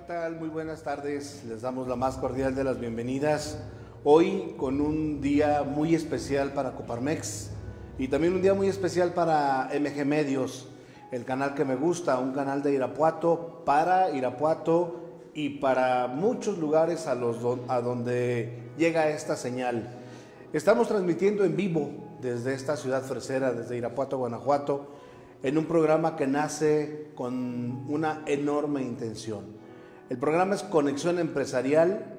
¿qué tal? Muy buenas tardes. Les damos la más cordial de las bienvenidas. Hoy con un día muy especial para Coparmex y también un día muy especial para MG Medios, el canal que me gusta, un canal de Irapuato para Irapuato y para muchos lugares a, a donde llega esta señal. Estamos transmitiendo en vivo desde esta ciudad fresera, desde Irapuato, Guanajuato, en un programa que nace con una enorme intención el programa es Conexión Empresarial,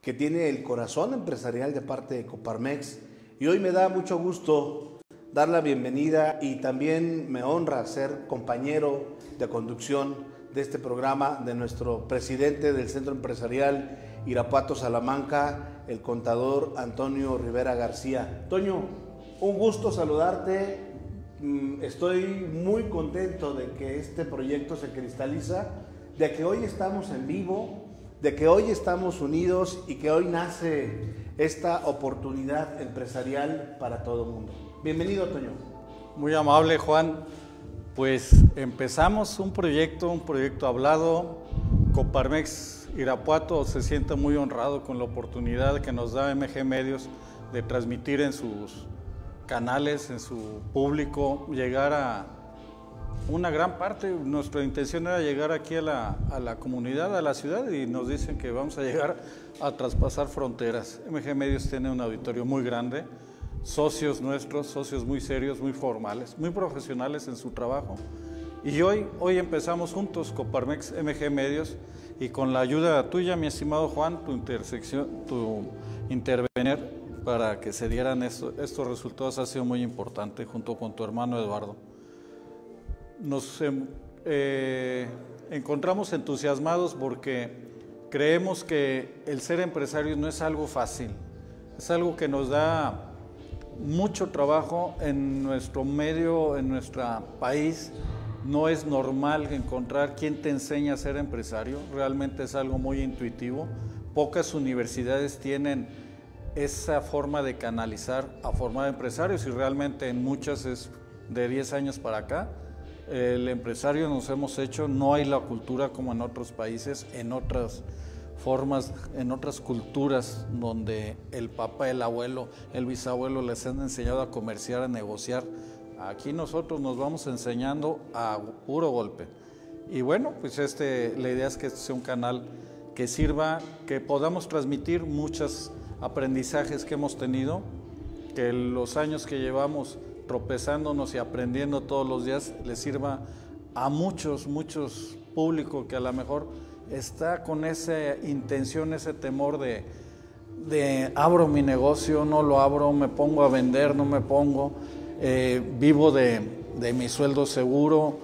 que tiene el corazón empresarial de parte de Coparmex. Y hoy me da mucho gusto dar la bienvenida y también me honra ser compañero de conducción de este programa de nuestro presidente del Centro Empresarial Irapuato Salamanca, el contador Antonio Rivera García. Toño, un gusto saludarte. Mm, estoy muy contento de que este proyecto se cristaliza de que hoy estamos en vivo, de que hoy estamos unidos y que hoy nace esta oportunidad empresarial para todo el mundo. Bienvenido, Toño. Muy amable, Juan. Pues empezamos un proyecto, un proyecto hablado. Coparmex Irapuato se siente muy honrado con la oportunidad que nos da MG Medios de transmitir en sus canales, en su público, llegar a una gran parte, nuestra intención era llegar aquí a la, a la, comunidad, a la ciudad, y nos dicen que vamos a llegar a traspasar fronteras. MG Medios tiene un auditorio muy grande, socios nuestros, socios muy serios, muy formales, muy profesionales en su trabajo. Y hoy, hoy empezamos juntos, Coparmex MG Medios, y con la ayuda tuya, mi estimado Juan, tu intersección, tu intervenir para que se dieran estos resultados ha sido muy importante, junto con tu hermano Eduardo nos em, eh, encontramos entusiasmados porque creemos que el ser empresario no es algo fácil, es algo que nos da mucho trabajo en nuestro medio, en nuestro país. No es normal encontrar quien te enseña a ser empresario, realmente es algo muy intuitivo. Pocas universidades tienen esa forma de canalizar a formar empresarios y realmente en muchas es de 10 años para acá el empresario nos hemos hecho, no hay la cultura como en otros países, en otras formas, en otras culturas donde el papá, el abuelo, el bisabuelo les han enseñado a comerciar, a negociar. Aquí nosotros nos vamos enseñando a puro golpe. Y bueno, pues este, la idea es que este sea un canal que sirva, que podamos transmitir muchos aprendizajes que hemos tenido, que los años que llevamos tropezándonos y aprendiendo todos los días le sirva a muchos, muchos público que a lo mejor está con esa intención, ese temor de, de abro mi negocio, no lo abro, me pongo a vender, no me pongo, eh, vivo de, de, mi sueldo seguro,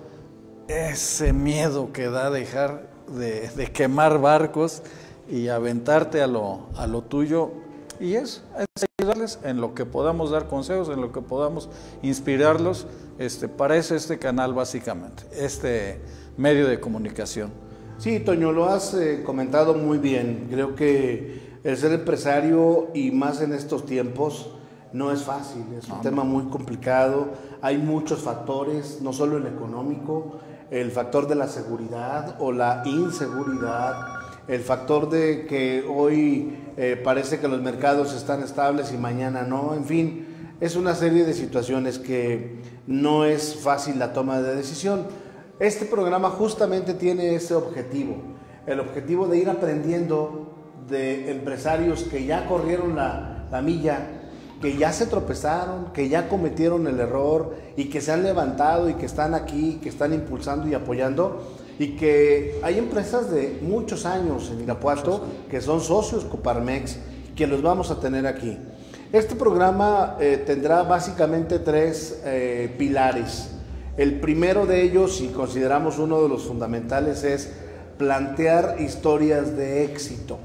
ese miedo que da dejar de, de quemar barcos y aventarte a lo, a lo tuyo, y es, ayudarles en lo que podamos dar consejos, en lo que podamos inspirarlos. Este, para eso este canal básicamente, este medio de comunicación. Sí, Toño, lo has eh, comentado muy bien. Creo que el ser empresario y más en estos tiempos no es fácil, es un tema muy complicado. Hay muchos factores, no solo el económico, el factor de la seguridad o la inseguridad el factor de que hoy eh, parece que los mercados están estables y mañana no, en fin, es una serie de situaciones que no es fácil la toma de decisión. Este programa justamente tiene ese objetivo, el objetivo de ir aprendiendo de empresarios que ya corrieron la, la milla, que ya se tropezaron, que ya cometieron el error y que se han levantado y que están aquí, que están impulsando y apoyando y que hay empresas de muchos años en Irapuato que son socios Coparmex que los vamos a tener aquí. Este programa eh, tendrá básicamente tres eh, pilares. El primero de ellos, si consideramos uno de los fundamentales, es plantear historias de éxito.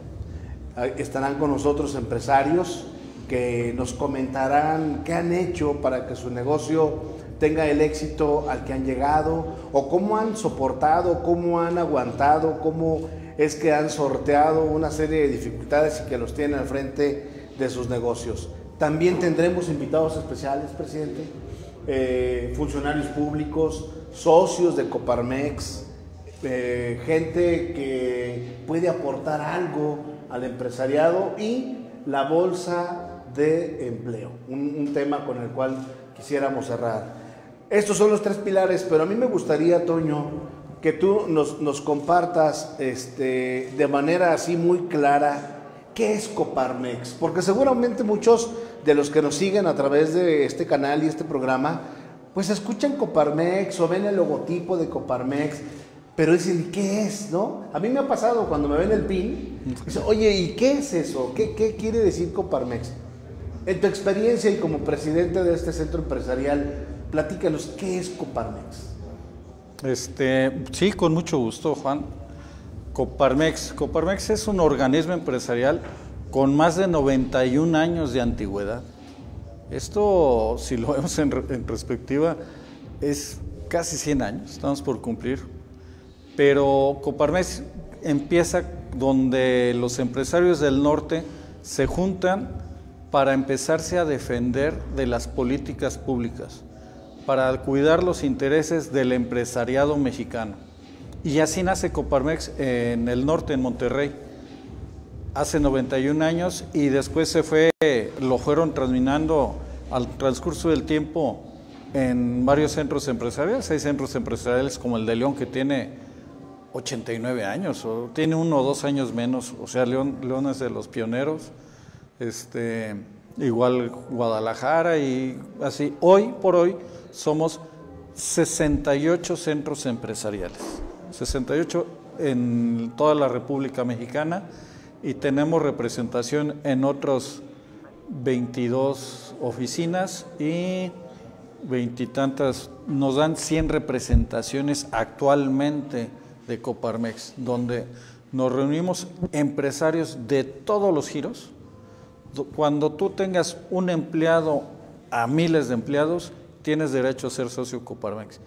Estarán con nosotros empresarios que nos comentarán qué han hecho para que su negocio tenga el éxito al que han llegado, o cómo han soportado, cómo han aguantado, cómo es que han sorteado una serie de dificultades y que los tienen al frente de sus negocios. También tendremos invitados especiales, presidente, eh, funcionarios públicos, socios de Coparmex, eh, gente que puede aportar algo al empresariado y la bolsa de empleo, un, tema con el cual quisiéramos cerrar. Estos son los tres pilares, pero a mí me gustaría, Toño, que tú nos, compartas este, de manera así muy clara qué es Coparmex, porque seguramente muchos de los que nos siguen a través de este canal y este programa, pues escuchan Coparmex o ven el logotipo de Coparmex, pero dicen, ¿qué es? ¿No? A mí me ha pasado cuando me ven el PIN, dicen, oye, ¿y qué es eso? ¿Qué, ¿Qué, quiere decir Coparmex? En tu experiencia y como presidente de este centro empresarial, platícanos, ¿qué es Coparmex? Este, sí, con mucho gusto, Juan. Coparmex. Coparmex es un organismo empresarial con más de 91 años de antigüedad. Esto, si lo vemos en, perspectiva, es casi 100 años, estamos por cumplir pero Coparmex empieza donde los empresarios del norte se juntan para empezarse a defender de las políticas públicas, para cuidar los intereses del empresariado mexicano. Y así nace Coparmex en el norte, en Monterrey, hace 91 años y después se fue, lo fueron terminando al transcurso del tiempo en varios centros empresariales. Hay centros empresariales como el de León que tiene 89 años, o tiene uno o dos años menos, o sea, León, León es de los pioneros, este, igual Guadalajara y así. Hoy por hoy somos 68 centros empresariales, 68 en toda la República Mexicana y tenemos representación en otros 22 oficinas y veintitantas, nos dan 100 representaciones actualmente de Coparmex, donde nos reunimos empresarios de todos los giros. Cuando tú tengas un empleado a miles de empleados, tienes derecho a ser socio Coparmex.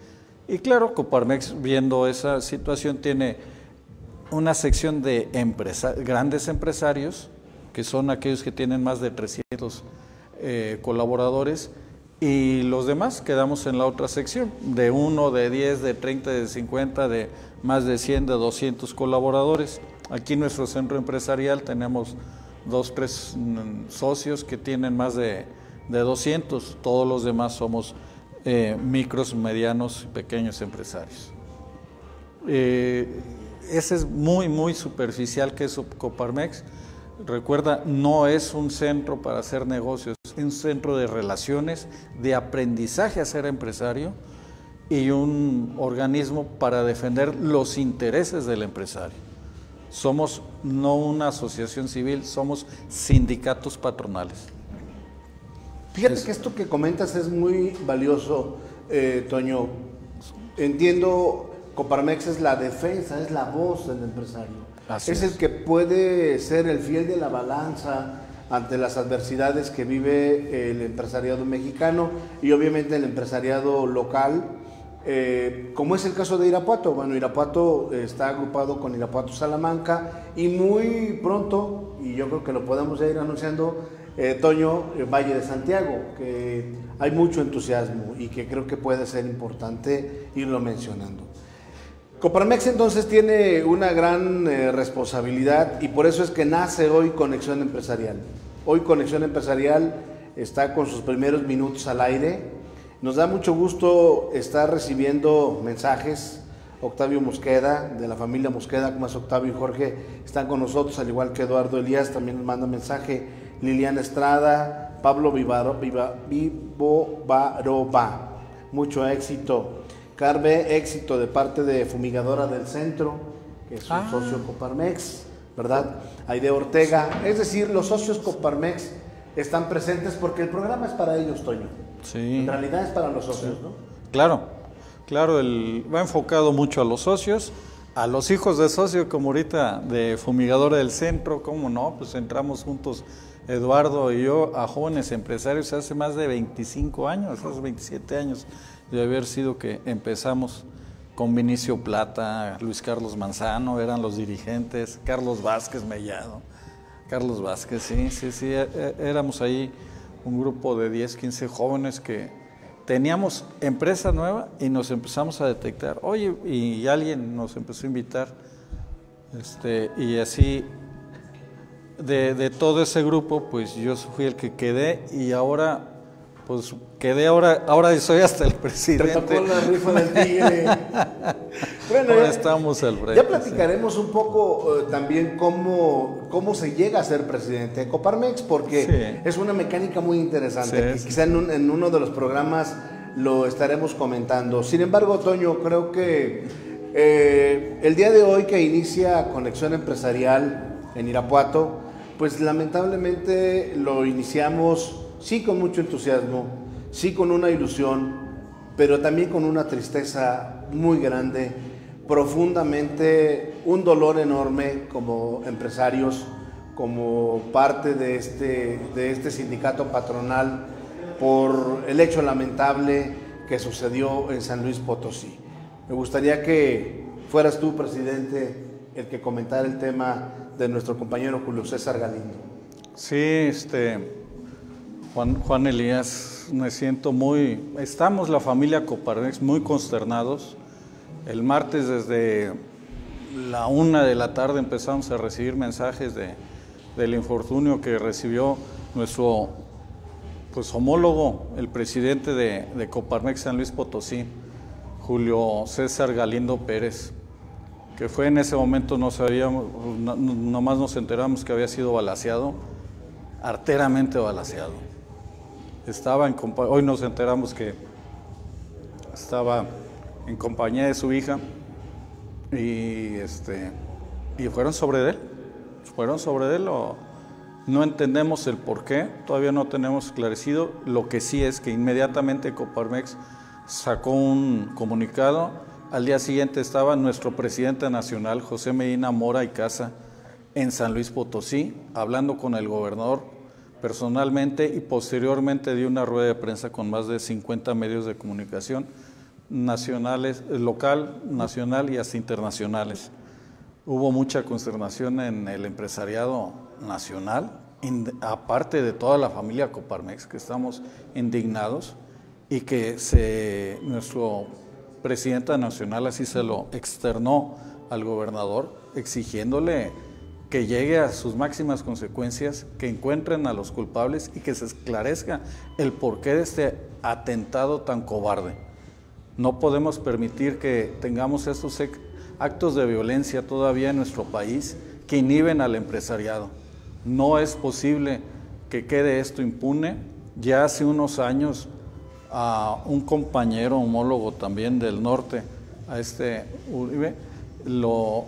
Y claro, Coparmex, viendo esa situación, tiene una sección de grandes empresarios, que son aquellos que tienen más de 300 eh, colaboradores, y los demás quedamos en la otra sección, de 1, de 10, de 30, de 50, de más de 100, de 200 colaboradores. Aquí en nuestro centro empresarial tenemos dos, tres mm, socios que tienen más de, de 200, todos los demás somos eh, micros, medianos, pequeños empresarios. Eh, ese es muy, muy superficial que es Coparmex. Recuerda, no es un centro para hacer negocios, es un centro de relaciones, de aprendizaje a ser empresario y un organismo para defender los intereses del empresario. Somos no una asociación civil, somos sindicatos patronales. Fíjate que esto que comentas es muy valioso, eh, Toño. Entiendo, Coparmex es la defensa, es la voz del empresario es, el que puede ser el fiel de la balanza ante las adversidades que vive el empresariado mexicano y obviamente el empresariado local, eh, como es el caso de Irapuato. Bueno, Irapuato está agrupado con Irapuato Salamanca y muy pronto, y yo creo que lo podemos ir anunciando, eh, Toño, eh, Valle de Santiago, que hay mucho entusiasmo y que creo que puede ser importante irlo mencionando. Coparmex entonces tiene una gran eh, responsabilidad y por eso es que nace hoy Conexión Empresarial. Hoy Conexión Empresarial está con sus primeros minutos al aire. Nos da mucho gusto estar recibiendo mensajes. Octavio Mosqueda, de la familia Mosqueda, como es Octavio y Jorge, están con nosotros, al igual que Eduardo Elías, también nos manda mensaje. Liliana Estrada, Pablo Vivaro, Viva, Vivo Baroba. Mucho éxito. Carve, éxito de parte de Fumigadora del Centro, que es un ah. socio Coparmex, ¿verdad? Aide Ortega. Es decir, los socios Coparmex están presentes porque el programa es para ellos, Toño. Sí. En realidad es para los socios, ¿no? Claro, claro, el, va enfocado mucho a los socios, a los hijos de socio, como ahorita de Fumigadora del Centro, ¿cómo no? Pues entramos juntos, Eduardo y yo, a jóvenes empresarios hace más de 25 años, hace 27 años de haber sido que empezamos con Vinicio Plata, Luis Carlos Manzano, eran los dirigentes, Carlos Vázquez Mellado. Carlos Vázquez, sí, sí, sí, e, e, éramos ahí un grupo de 10, 15 jóvenes que teníamos empresa nueva y nos empezamos a detectar, oye, y alguien nos empezó a invitar, este, y así de, de, todo ese grupo, pues yo fui el que quedé y ahora, pues quedé ahora, ahora soy hasta el presidente. Te tocó la rifa del tigre. bueno, ahora ya, estamos al frente. Ya platicaremos sí. un poco uh, también cómo, cómo se llega a ser presidente de Coparmex, porque sí. es una mecánica muy interesante. Sí, quizá en, un, en uno de los programas lo estaremos comentando. Sin embargo, Toño, creo que eh, el día de hoy que inicia Conexión Empresarial en Irapuato, pues lamentablemente lo iniciamos sí con mucho entusiasmo, sí con una ilusión, pero también con una tristeza muy grande, profundamente un dolor enorme como empresarios, como parte de este, de este sindicato patronal por el hecho lamentable que sucedió en San Luis Potosí. Me gustaría que fueras tú, presidente, el que comentara el tema de nuestro compañero Julio César Galindo. Sí, este, Juan, Juan Elías, me siento muy, estamos la familia Coparmex muy consternados. El martes desde la una de la tarde empezamos a recibir mensajes de, del infortunio que recibió nuestro pues, homólogo, el presidente de, de San Luis Potosí, Julio César Galindo Pérez que fue en ese momento no sabíamos, no, nomás nos enteramos que había sido balaseado, arteramente balaseado. Estaba en hoy nos enteramos que estaba en compañía de su hija y este y fueron sobre él, fueron sobre él no entendemos el por qué, todavía no tenemos esclarecido, lo que sí es que inmediatamente Coparmex sacó un comunicado al día siguiente estaba nuestro presidente nacional, José Medina Mora y Casa, en San Luis Potosí, hablando con el gobernador personalmente y posteriormente dio una rueda de prensa con más de 50 medios de comunicación nacionales, local, nacional y hasta internacionales. Hubo mucha consternación en el empresariado nacional, aparte de toda la familia Coparmex, que estamos indignados y que nuestro presidenta nacional así se lo externó al gobernador, exigiéndole que llegue a sus máximas consecuencias, que encuentren a los culpables y que se esclarezca el porqué de este atentado tan cobarde. No podemos permitir que tengamos estos actos de violencia todavía en nuestro país que inhiben al empresariado. No es posible que quede esto impune. Ya hace unos años a un compañero homólogo también del norte, a este Uribe, lo,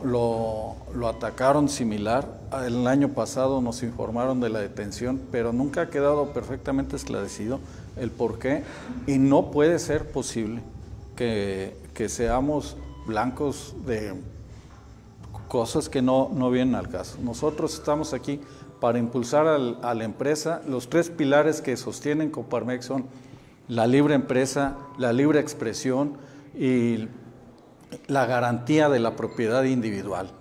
lo, atacaron similar. El año pasado nos informaron de la detención, pero nunca ha quedado perfectamente esclarecido el por qué. Y no puede ser posible que, que seamos blancos de cosas que no, no vienen al caso. Nosotros estamos aquí para impulsar a la empresa. Los tres pilares que sostienen Coparmex son la libre empresa, la libre expresión y la garantía de la propiedad individual.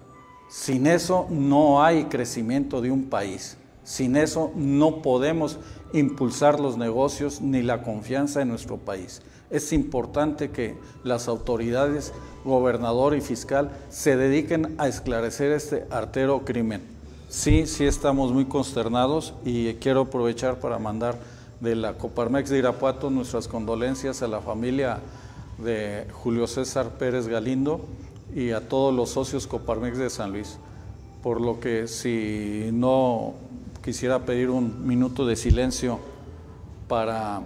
Sin eso no hay crecimiento de un país. Sin eso no podemos impulsar los negocios ni la confianza en nuestro país. Es importante que las autoridades, gobernador y fiscal, se dediquen a esclarecer este artero crimen. Sí, sí estamos muy consternados y quiero aprovechar para mandar de la Coparmex de Irapuato, nuestras condolencias a la familia de Julio César Pérez Galindo y a todos los socios Coparmex de San Luis. Por lo que si no quisiera pedir un minuto de silencio para,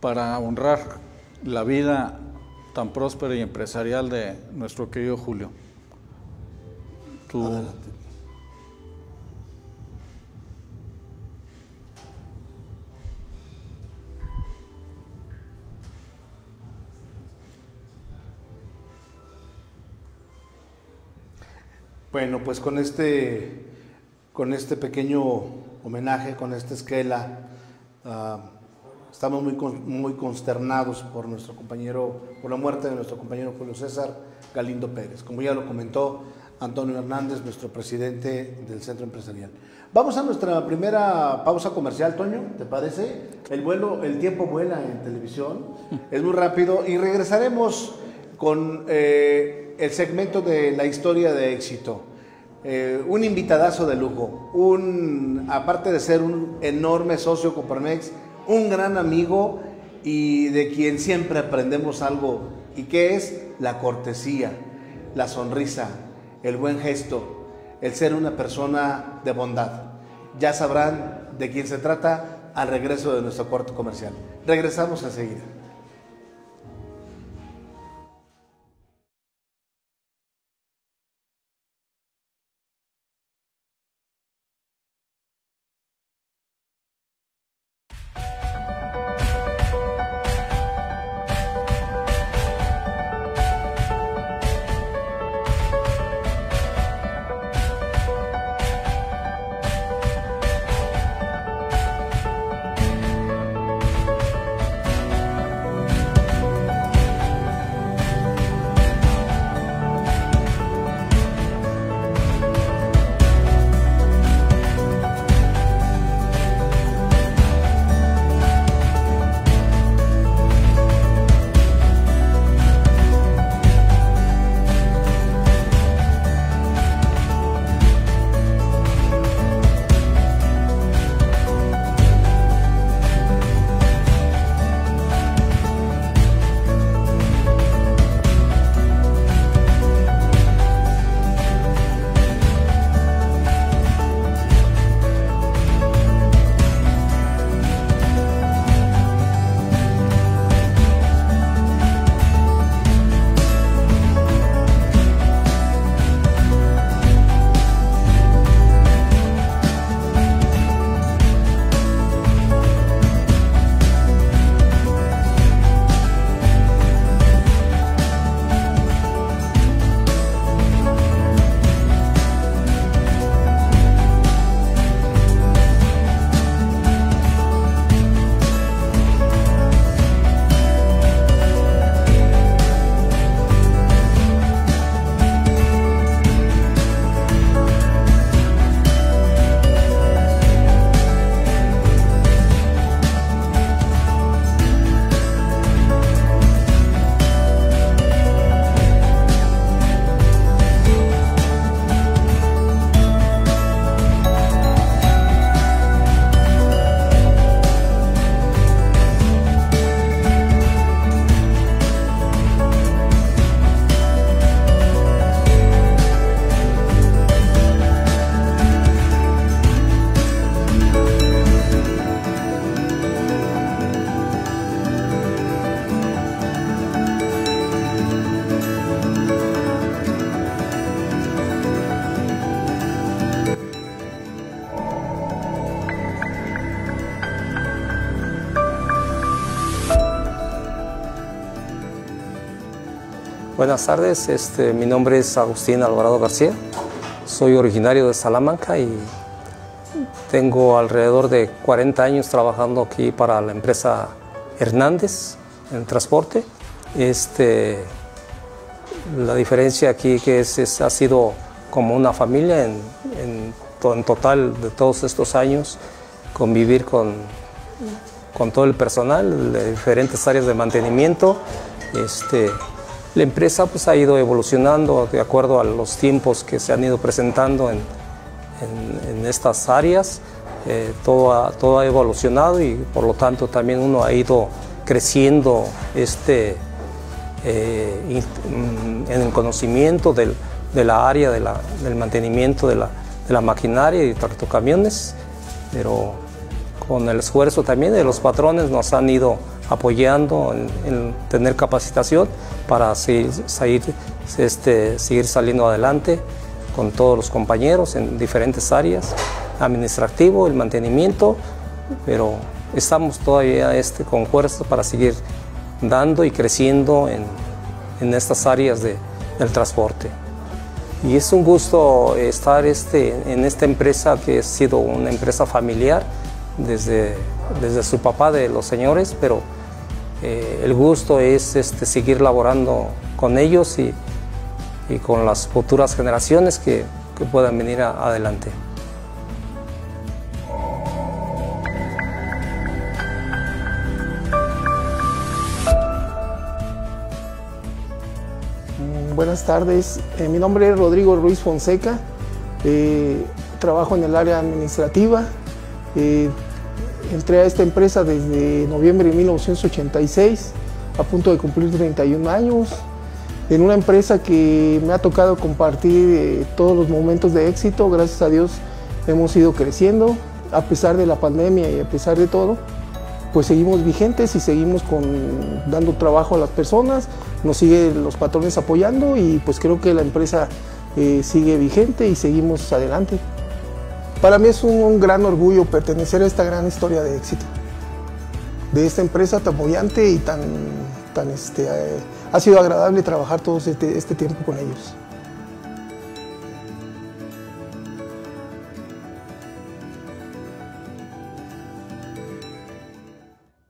para honrar la vida tan próspera y empresarial de nuestro querido Julio. Tú, Bueno, pues con este, con este pequeño homenaje, con esta esquela, uh, estamos muy, muy consternados por nuestro compañero, por la muerte de nuestro compañero Julio César Galindo Pérez. Como ya lo comentó, Antonio Hernández, nuestro presidente del Centro Empresarial. Vamos a nuestra primera pausa comercial, Toño, ¿te parece? El vuelo, el tiempo vuela en televisión, es muy rápido y regresaremos con eh, el segmento de la historia de éxito. Eh, un invitadazo de lujo, un, aparte de ser un enorme socio Coparmex, un gran amigo y de quien siempre aprendemos algo, y que es la cortesía, la sonrisa, el buen gesto, el ser una persona de bondad. Ya sabrán de quién se trata al regreso de nuestro corte comercial. Regresamos enseguida. Buenas tardes, este, mi nombre es Agustín Alvarado García, soy originario de Salamanca y tengo alrededor de 40 años trabajando aquí para la empresa Hernández en transporte. Este, la diferencia aquí que es, ha sido como una familia en, en, total de todos estos años, convivir con, con todo el personal diferentes áreas de mantenimiento. Este, la empresa pues, ha ido evolucionando de acuerdo a los tiempos que se han ido presentando en, estas áreas. Eh, todo, ha, evolucionado y por lo tanto también uno ha ido creciendo este, eh, en el conocimiento del, de la área del mantenimiento de la, de la maquinaria y tractocamiones, pero con el esfuerzo también de los patrones nos han ido apoyando en, tener capacitación para seguir, este, seguir saliendo adelante con todos los compañeros en diferentes áreas, administrativo, el mantenimiento, pero estamos todavía este, con fuerza para seguir dando y creciendo en, en estas áreas de, del transporte. Y es un gusto estar este, en esta empresa que ha sido una empresa familiar desde, desde su papá de los señores, pero eh, el gusto es este, seguir laborando con ellos y y con las futuras generaciones que, que puedan venir adelante. Mm, buenas tardes, eh, mi nombre es Rodrigo Ruiz Fonseca, eh, trabajo en el área administrativa, eh, entré a esta empresa desde noviembre de 1986, a punto de cumplir 31 años, en una empresa que me ha tocado compartir eh, todos los momentos de éxito. Gracias a Dios hemos ido creciendo, a pesar de la pandemia y a pesar de todo, pues seguimos vigentes y seguimos con, dando trabajo a las personas, nos siguen los patrones apoyando y pues creo que la empresa eh, sigue vigente y seguimos adelante. Para mí es un, gran orgullo pertenecer a esta gran historia de éxito, de esta empresa tan apoyante y tan, tan este, eh, ha sido agradable trabajar todo este, este tiempo con ellos.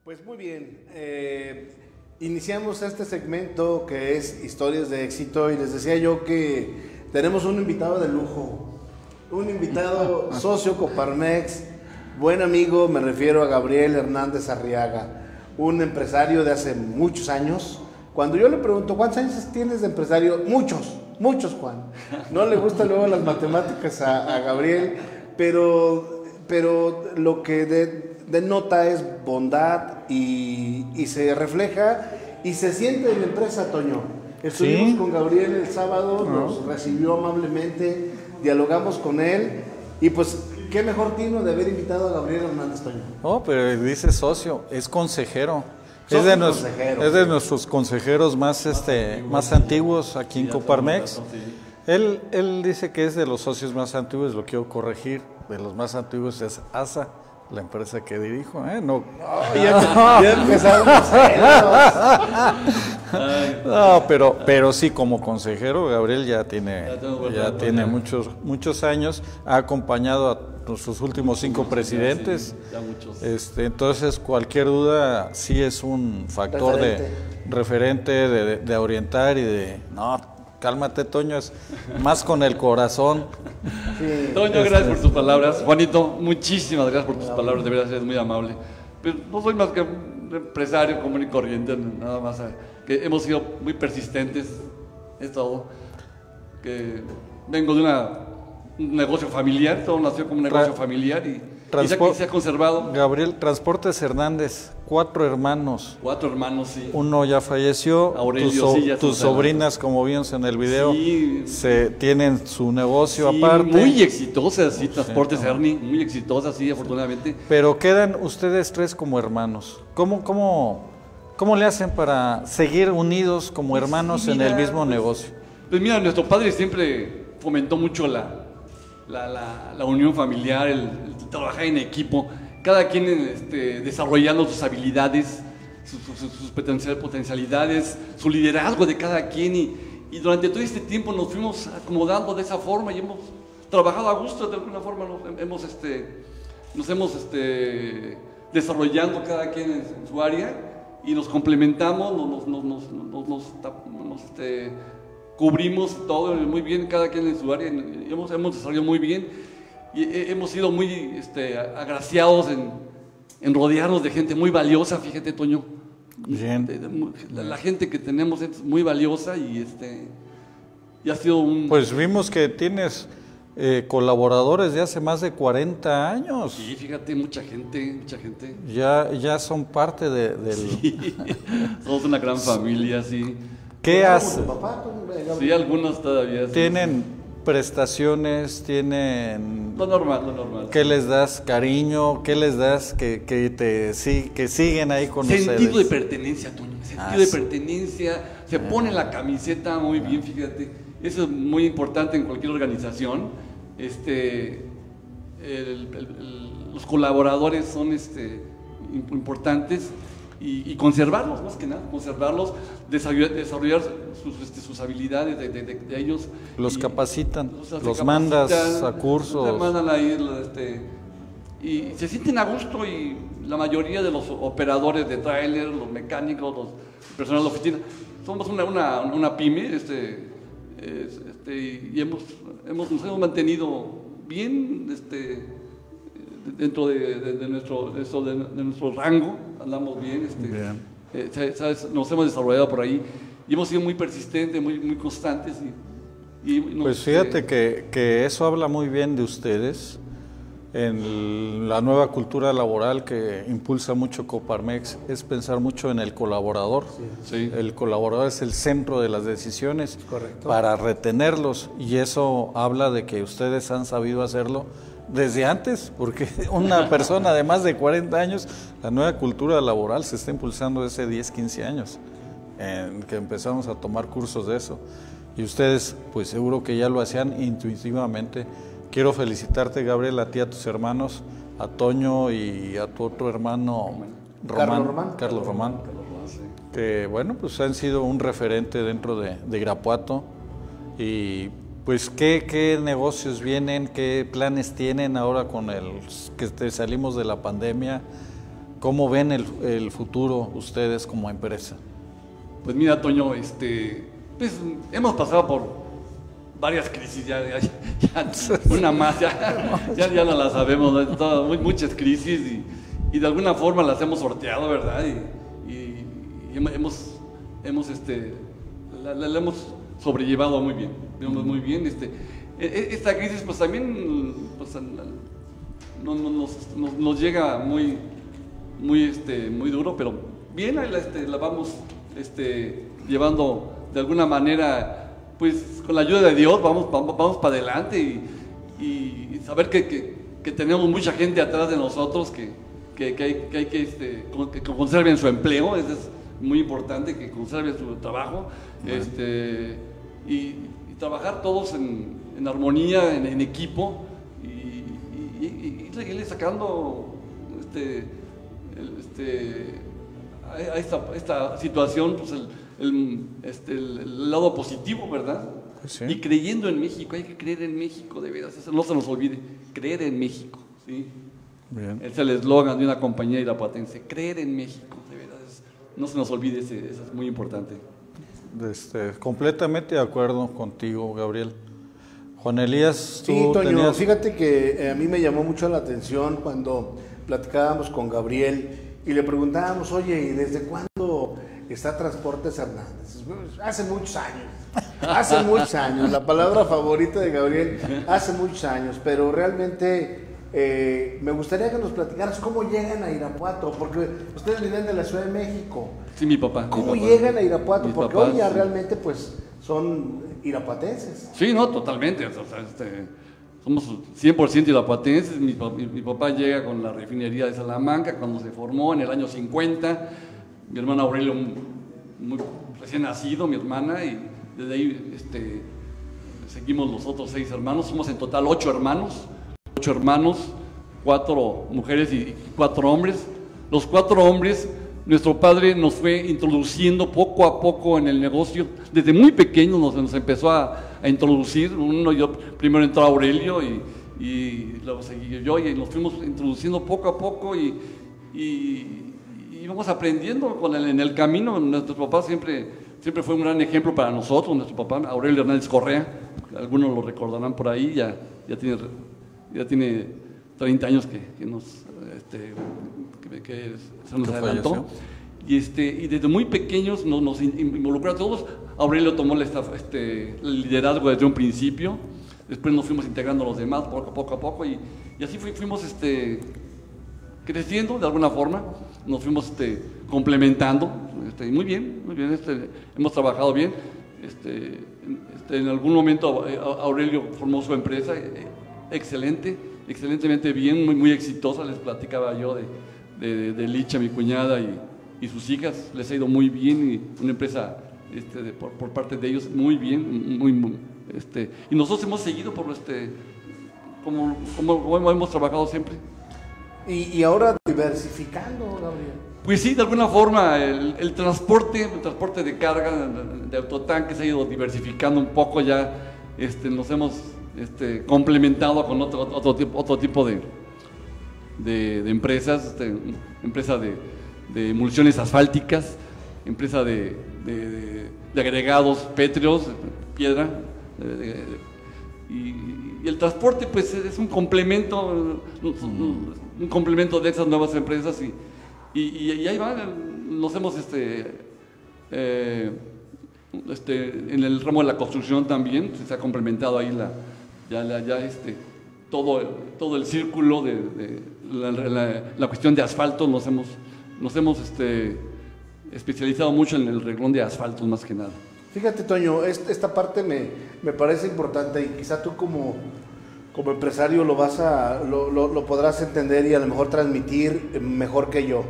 Pues muy bien, eh, iniciamos este segmento que es historias de éxito y les decía yo que tenemos un invitado de lujo, un invitado socio Coparmex, buen amigo, me refiero a Gabriel Hernández Arriaga, un empresario de hace muchos años, cuando yo le pregunto, ¿cuántos años tienes de empresario? Muchos, muchos, Juan. No le gustan luego las matemáticas a, Gabriel, pero, pero lo que denota es bondad y, se refleja y se siente en la empresa, Toño. Estuvimos con Gabriel el sábado, nos recibió amablemente, dialogamos con él y pues qué mejor tino de haber invitado a Gabriel Hernández Toño. Oh, pero dice socio, es consejero. Es de, nuestros consejeros más, este, más antiguos aquí en Coparmex. Él, él dice que es de los socios más antiguos, lo quiero corregir, de los más antiguos es ASA, la empresa que dirijo, ¿eh? No, no, pero, pero sí, como consejero, Gabriel ya tiene, ya tiene muchos, muchos años, ha acompañado a nuestros últimos cinco presidentes. Este, entonces, cualquier duda sí es un factor de referente, de, de orientar y de, no, Cálmate, Toño, es más con el corazón. Toño, gracias por tus palabras. Juanito, muchísimas gracias por tus palabras, de verdad eres muy amable. Pero no soy más que un empresario común y corriente, nada más. Eh, que hemos sido muy persistentes, es todo. Que vengo de una, un negocio familiar, todo nació como un negocio familiar y y se ha conservado. Gabriel Transportes Hernández, cuatro hermanos. Cuatro hermanos, sí. Uno ya falleció. Aurelio, tus, sobrinas, como vimos en el video, se tienen su negocio aparte. Muy exitosas, sí, Transportes Ernie, muy exitosas, sí, afortunadamente. Pero quedan ustedes tres como hermanos. ¿Cómo, cómo, cómo le hacen para seguir unidos como pues hermanos en el mismo negocio? Pues mira, nuestro padre siempre fomentó mucho la, la, la, unión familiar, el, trabajar en equipo, cada quien este, desarrollando sus habilidades, sus, potencialidades, su liderazgo de cada quien y, y, durante todo este tiempo nos fuimos acomodando de esa forma y hemos trabajado a gusto de alguna forma, nos hemos, este, nos hemos este, desarrollando cada quien en, su área y nos complementamos, nos, nos, nos, nos este, cubrimos todo muy bien, cada quien en su área, hemos, hemos desarrollado muy bien y hemos sido muy este, agraciados en, en, rodearnos de gente muy valiosa, fíjate Toño. Bien. La, gente que tenemos es muy valiosa y, este, y ha sido un... Pues vimos que tienes eh, colaboradores de hace más de 40 años. Sí, fíjate, mucha gente, mucha gente. Ya, ya son parte de, del... somos una gran familia, sí. ¿Qué hace? Sí, algunos todavía. ¿Tienen prestaciones? ¿Tienen...? Lo normal, lo normal. ¿Qué les das? ¿Cariño? ¿Qué les das que, que te, sí, que siguen ahí con Sentido ustedes? Sentido de pertenencia, Toño. Sentido ah, de pertenencia. Se pone la camiseta muy bien, fíjate. Eso es muy importante en cualquier organización. Este, los colaboradores son este, importantes y, conservarlos, más que nada, conservarlos, desarrollar, sus, este, sus, habilidades de, ellos. Los capacitan, los, mandas a cursos. Los mandan a ir, este, y se sienten a gusto y la mayoría de los operadores de tráiler, los mecánicos, los personal de oficina, somos una, una, una pyme, este, este, y hemos, hemos, nos hemos mantenido bien este, dentro de, nuestro, de, nuestro rango, andamos bien, este, eh, nos hemos desarrollado por ahí y hemos sido muy persistentes, muy, muy constantes. Y, pues fíjate que, que eso habla muy bien de ustedes en la nueva cultura laboral que impulsa mucho Coparmex es pensar mucho en el colaborador. El colaborador es el centro de las decisiones para retenerlos y eso habla de que ustedes han sabido hacerlo desde antes, porque una persona de más de 40 años, la nueva cultura laboral se está impulsando desde 10, 15 años, en que empezamos a tomar cursos de eso. Y ustedes, pues seguro que ya lo hacían intuitivamente Quiero felicitarte, Gabriel, a ti, a tus hermanos, a Toño y a tu otro hermano, Román, Carlos Román, que bueno, pues han sido un referente dentro de, de Irapuato. Y pues, ¿qué, ¿qué, negocios vienen? ¿Qué planes tienen ahora con el que salimos de la pandemia? ¿Cómo ven el, el futuro ustedes como empresa? Pues mira, Toño, este, pues hemos pasado por varias crisis, ya, una más, ya, ya, no la sabemos, muchas crisis y, de alguna forma las hemos sorteado, ¿verdad? Y, hemos, hemos, este, la, hemos sobrellevado muy bien, muy bien. Este, e, e, esta crisis pues también pues, nos, nos, llega muy, muy, este, muy duro, pero bien, la, este, la vamos este, llevando de alguna manera pues con la ayuda de Dios vamos, vamos, vamos para adelante y, saber que, tenemos mucha gente atrás de nosotros que, hay que, este, que, conserven su empleo, eso es muy importante, que conserven su trabajo este, y, trabajar todos en, armonía, en, equipo y, seguirle sacando este, este, a, esta, esta situación pues el, el, este, el, lado positivo, ¿verdad? Pues y creyendo en México, hay que creer en México, de veras, eso no se nos olvide, creer en México, ¿sí? Bien. Es el eslogan de una compañía irapuatense, creer en México, de veras, no se nos olvide, eso es muy importante. Este, completamente de acuerdo contigo, Gabriel. Juan Elías, tú sí, Toño, fíjate que eh, a mí me llamó mucho la atención cuando platicábamos con Gabriel y le preguntábamos, oye, ¿y desde cuándo está Transportes Hernández. Hace muchos años, hace muchos años, la palabra favorita de Gabriel, hace muchos años, pero realmente eh, me gustaría que nos platicaras cómo llegan a Irapuato, porque ustedes vienen de la Ciudad de México. Sí, mi papá. ¿Cómo llegan a Irapuato? porque hoy ya realmente pues son irapuatenses. Sí, no, totalmente. Este, somos 100% irapuatenses. Mi, mi, papá llega con la refinería de Salamanca cuando se formó en el año 50 mi hermana Aurelio, muy recién nacido, mi hermana, y desde ahí este, seguimos los otros seis hermanos. Somos en total ocho hermanos, ocho hermanos, cuatro mujeres y cuatro hombres. Los cuatro hombres, nuestro padre nos fue introduciendo poco a poco en el negocio. Desde muy pequeño nos, nos empezó a, introducir. Uno, yo primero entró Aurelio y, y luego seguí yo y nos fuimos introduciendo poco a poco y, y íbamos aprendiendo con el, en el camino. Nuestro papá siempre, siempre fue un gran ejemplo para nosotros, nuestro papá, Aurelio Hernández Correa, algunos lo recordarán por ahí, ya, ya, tiene, ya tiene 30 años que, que nos, este, que, se nos adelantó. Y, este, y desde muy pequeños nos, nos involucró a todos. Aurelio tomó el, este, el liderazgo desde un principio, después nos fuimos integrando los demás poco a poco a poco y, y así fuimos este, creciendo de alguna forma, nos fuimos este, complementando, este, muy bien, muy bien, este, hemos trabajado bien. Este, este, en algún momento eh, Aurelio formó su empresa, eh, excelente, excelentemente bien, muy, muy exitosa, les platicaba yo de, de, Licha, mi cuñada y, y, sus hijas, les ha ido muy bien, y una empresa este, por, por, parte de ellos muy bien, muy, este, y nosotros hemos seguido por este, como, como hemos trabajado siempre. Y, ahora diversificando, Gabriel. Pues sí, de alguna forma el, transporte, el transporte de carga de autotanques ha ido diversificando un poco ya, este, nos hemos este, complementado con otro, otro, tipo, otro tipo de, de, empresas, este, empresa de, de, emulsiones asfálticas, empresa de, de agregados pétreos, piedra. eh, y, y el transporte pues es un complemento, un, un complemento de esas nuevas empresas y, y, y ahí va, nos hemos este, eh, este, en el ramo de la construcción también, se ha complementado ahí la, ya, ya este, todo, todo el círculo de, de la, la- la cuestión de asfalto, nos hemos, nos hemos este, especializado mucho en el reglón de asfaltos más que nada. Fíjate, Toño, est- esta parte me, me parece importante y quizá tú como, como empresario lo, vas a, lo, lo- lo podrás entender y a lo mejor transmitir eh, mejor que yo.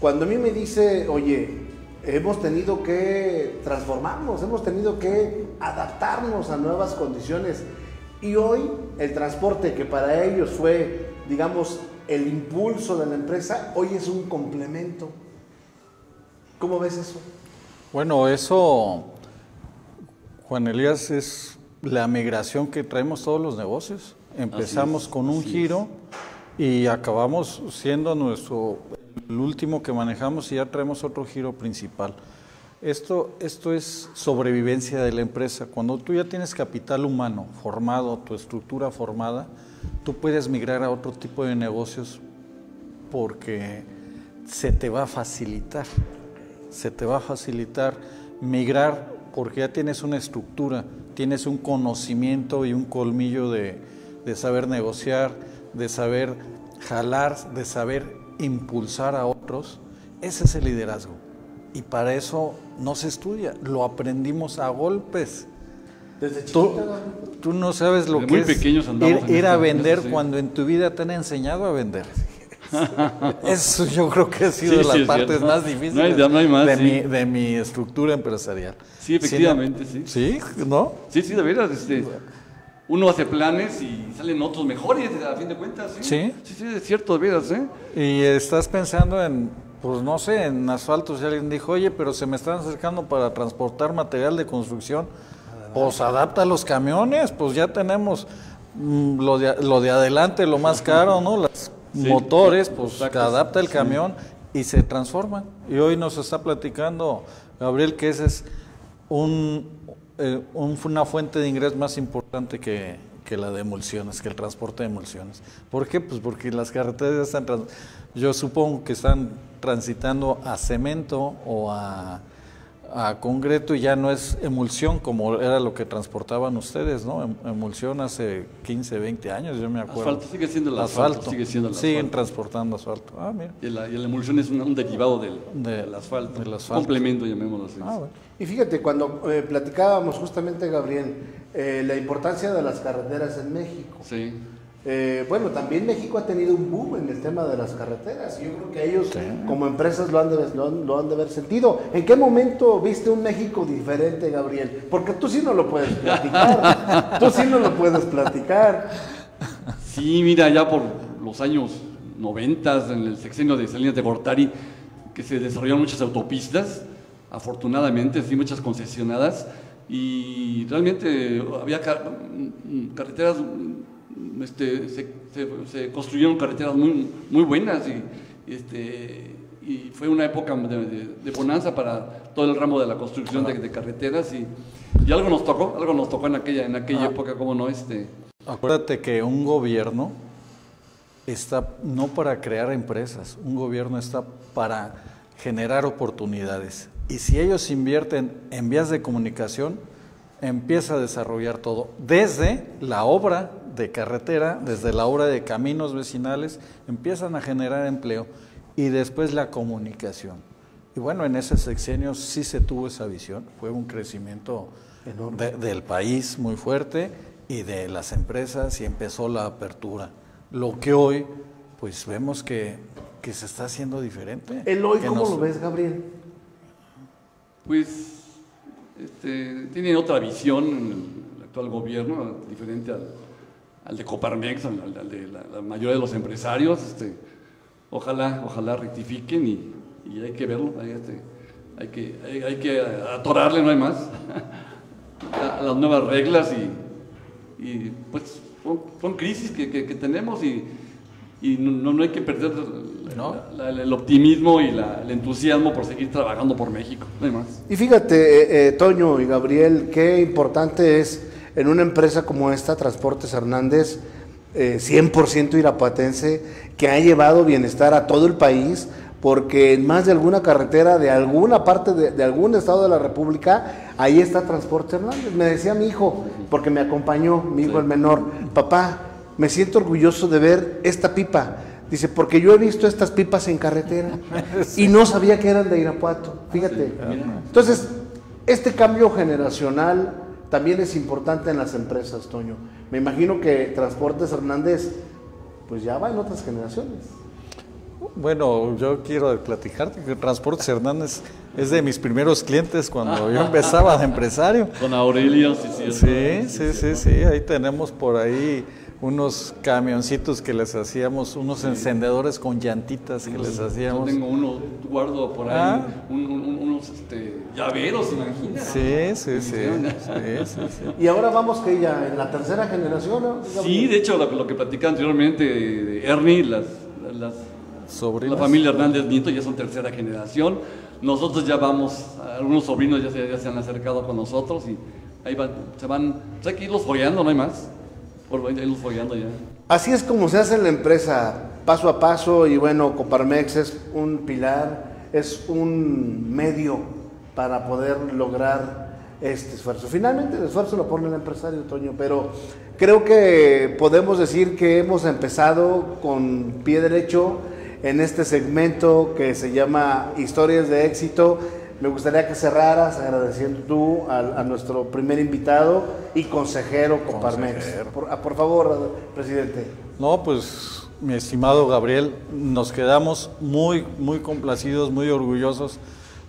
Cuando a mí me dice, oye, hemos tenido que transformarnos, hemos tenido que adaptarnos a nuevas condiciones y hoy el transporte que para ellos fue, digamos, el impulso de la empresa, hoy es un complemento. ¿Cómo ves eso? Bueno, eso, Juan Elías, es la migración que traemos todos los negocios. Empezamos es, con un giro y acabamos siendo nuestro el último que manejamos y ya traemos otro giro principal. Esto, esto es sobrevivencia de la empresa. Cuando tú ya tienes capital humano formado, tu estructura formada, tú puedes migrar a otro tipo de negocios porque se te va a facilitar. Se te va a facilitar migrar porque ya tienes una estructura, tienes un conocimiento y un colmillo de, de saber negociar, de saber jalar, de saber impulsar a otros. Ese es el liderazgo. Y para eso no se estudia, lo aprendimos a golpes. Desde Tú, tú no sabes lo Desde que muy es pequeños andamos ir, ir a vender sí. cuando en tu vida te han enseñado a vender. Eso yo creo que ha sido Sí, las es partes cierto. más No hay- difíciles no hay más, de, sí. mi, de mi estructura empresarial. Sí, efectivamente, sí. Sí, ¿no? Sí, sí, de veras. Este, uno hace planes y salen otros mejores, a fin de cuentas. Sí, Sí. sí, sí, es cierto, de veras. ¿eh? Y estás pensando en, pues no sé, en asfalto. Si alguien dijo, oye, pero se me están acercando para transportar material de construcción, pues adapta los camiones, pues ya tenemos mm, lo, de, lo de adelante, lo más caro, ¿no? Los Sí, motores, pues exacto, que adapta el sí. camión y se transforman. Y hoy nos está platicando Gabriel que ese es un, eh, un- una fuente de ingresos más importante que, que la de emulsiones, que el transporte de emulsiones. ¿Por qué? Pues porque las carreteras ya están, trans- yo supongo que están transitando a cemento o a, a concreto y ya no es emulsión como era lo que transportaban ustedes, ¿no? Em- Emulsión hace 15, 20 años, yo me acuerdo. Asfalto sigue siendo el asfalto, sigue siendo el Siguen asfalto. transportando asfalto. Ah, mira. Y la, y la emulsión es un, un derivado del, De- del asfalto. del asfalto. Complemento, llamémoslo así. Ah, bueno. Y fíjate, cuando eh, platicábamos justamente, Gabriel, eh, la importancia de las carreteras en México. Sí. Eh, bueno, también México ha tenido un boom en el tema de las carreteras. Yo creo que ellos, como empresas, lo han, de, lo, han, lo han de haber sentido. ¿En qué momento viste un México diferente, Gabriel? Porque tú sí no lo puedes platicar. tú sí no lo puedes platicar. Sí, mira, ya por los años 90, en el sexenio de Salinas de Gortari, que se desarrollaron muchas autopistas, afortunadamente, sí, muchas concesionadas, y realmente había ca- mm, carreteras, mm, este, se, se- se construyeron carreteras muy, muy buenas y, y este, y fue una época de, de- de bonanza para todo el ramo de la construcción de, de carreteras y, y algo nos tocó, algo nos tocó en aquella, en aquella época, como no, este, Acuérdate que un gobierno está no para crear empresas, un gobierno está para generar oportunidades. Y si ellos invierten en vías de comunicación, empieza a desarrollar todo, desde la obra de carretera, desde la obra de caminos vecinales, empiezan a generar empleo y después la comunicación. Y bueno, en ese sexenio sí se tuvo esa visión, fue un crecimiento de- del país muy fuerte y de las empresas y empezó la apertura. Lo que hoy, pues vemos que, que se está haciendo diferente. El hoy, ¿cómo nos- lo ves, Gabriel? Pues este, tienen otra visión el actual gobierno, diferente al, al de Coparmex, al, al- al de la, la mayoría de los empresarios. Este, ojalá, ojalá rectifiquen y, y hay que verlo, hay, este, hay que, hay, hay que atorarle, no hay más, a, a las nuevas reglas y, y, pues son, son crisis que, que- que tenemos y, y no, no hay que perder la- la- el optimismo y la- el entusiasmo por seguir trabajando por México. No hay más. Y fíjate, eh, eh, Toño y Gabriel, qué importante es en una empresa como esta, Transportes Hernández, eh, 100% irapuatense, que ha llevado bienestar a todo el país, porque en más de alguna carretera de alguna parte de, de algún estado de la República, ahí está Transporte Hernández. Me decía mi hijo, porque me acompañó, mi hijo el menor, papá, me siento orgulloso de ver esta pipa. Dice, porque yo he visto estas pipas en carretera y no sabía que eran de Irapuato. Fíjate. Entonces, este cambio generacional también es importante en las empresas, Toño. Me imagino que Transportes Hernández, pues ya va en otras generaciones. Bueno, yo quiero platicarte que Transportes Hernández es de mis primeros clientes cuando yo empezaba de empresario. Con Aurelio, sí, sí. Sí, sí, sí, sí, ahí tenemos por ahí unos camioncitos que les hacíamos, unos encendedores con llantitas que les Yo hacíamos. tengo uno, guardo por ahí, Ah. un- un- unos este, llaveros, imagina. Sí, sí, sí, sí, sí, sí. Y ahora vamos que ya en la tercera generación, ¿no? Sí, de hecho, lo, lo que platicaba anteriormente de, Ernie, las, las, Sobrinos. la familia Hernández Nieto ya son tercera generación. Nosotros ya vamos, algunos sobrinos ya se, ya se han acercado con nosotros y ahí van, se van, pues hay que irlos follando, no hay más. Así es como se hace en la empresa, paso a paso, y bueno, Coparmex es un pilar, es un medio para poder lograr este esfuerzo. Finalmente el esfuerzo lo pone el empresario, Toño, pero creo que podemos decir que hemos empezado con pie derecho en este segmento que se llama Historias de Éxito. Me gustaría que cerraras agradeciendo tú a, a nuestro primer invitado y consejero Coparmex. Por, ah, por favor, presidente. No, pues mi estimado Gabriel, nos quedamos muy, muy complacidos, muy orgullosos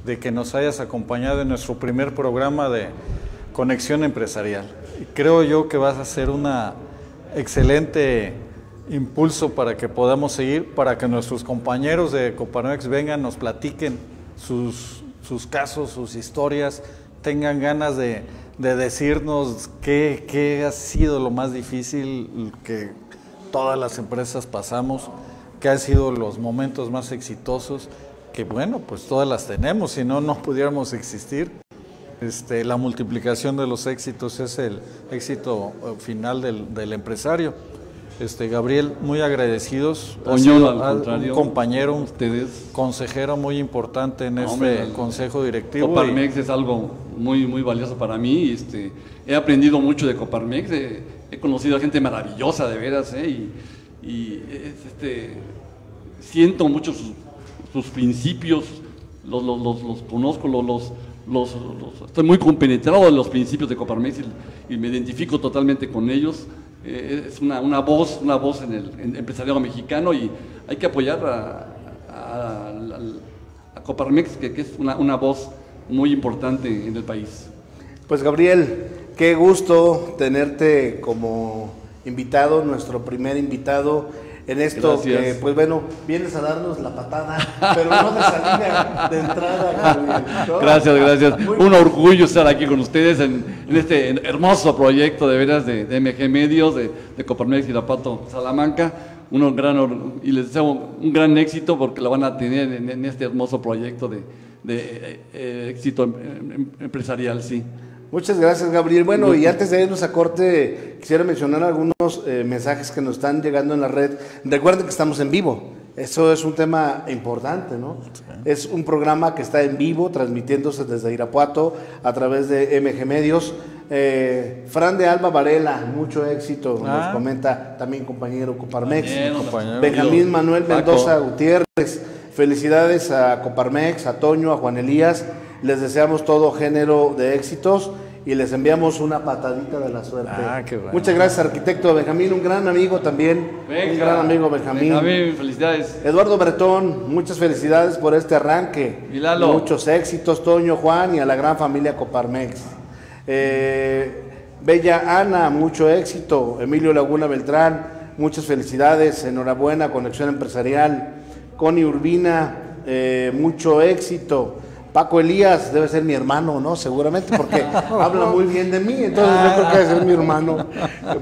de que nos hayas acompañado en nuestro primer programa de Conexión Empresarial. Creo yo que vas a ser una excelente impulso para que podamos seguir, para que nuestros compañeros de Coparmex vengan, nos platiquen sus, sus casos, sus historias, tengan ganas de, de decirnos qué, ha sido lo más difícil que todas las empresas pasamos, qué han sido los momentos más exitosos, que bueno, pues todas las tenemos, si no, no pudiéramos existir. Este, la multiplicación de los éxitos es el éxito eh, final del empresario. Este, Gabriel, muy agradecidos. Ha sido, al contrario, un compañero, ustedes. consejero muy importante en este Hombre, el consejo directivo. y- Coparmex es algo muy, muy valioso para mí. Este, he aprendido mucho de Coparmex. He, he conocido a gente maravillosa, de veras. ¿eh? Y, y es, este, siento mucho sus, sus principios, los, los, los, los conozco, los, los, los- los- estoy muy compenetrado de los principios de Coparmex y, y me identifico totalmente con ellos. Es una, una voz, una voz en el en empresariado mexicano y hay que apoyar a, a- a Coparmex, que, que es una, una voz muy importante en el país. Pues Gabriel, qué gusto tenerte como invitado, nuestro primer invitado en esto Gracias. que, pues bueno, vienes a darnos la patada, pero no de salida, de entrada. Gracias, gracias. Muy Un orgullo estar aquí con ustedes en, en este hermoso proyecto de veras de, de MG Medios, de, de Coparmex Irapato Salamanca. Un gran, y les deseo un gran éxito porque lo van a tener en, en este hermoso proyecto de, de, eh, éxito em- em- empresarial, sí. Muchas gracias, Gabriel. Bueno, y antes de irnos a corte, quisiera mencionar algunos eh, mensajes que nos están llegando en la red. Recuerden que estamos en vivo. Eso es un tema importante, ¿no? Es un programa que está en vivo, transmitiéndose desde Irapuato a través de MG Medios. Eh, Fran de Alba Varela, mucho éxito, nos Ah. comenta también compañero Coparmex. Compañero, compañero. Benjamín Manuel Paco. Mendoza Gutiérrez, felicidades a Coparmex, a Toño, a Juan Elías. Les deseamos todo género de éxitos y les enviamos una patadita de la suerte. Ah, qué bueno. Muchas gracias, arquitecto Benjamín, un gran amigo también. Venga. un gran amigo Benjamín. Benjamín, felicidades. Eduardo Bretón, muchas felicidades por este arranque. Y Lalo. Muchos éxitos, Toño, Juan y a la gran familia Coparmex. Eh, Bella Ana, mucho éxito. Emilio Laguna Beltrán, muchas felicidades. Enhorabuena, Conexión Empresarial. Connie Urbina, eh, mucho éxito. Paco Elías debe ser mi hermano, ¿no? Seguramente, porque habla muy bien de mí, entonces yo creo que debe ser mi hermano.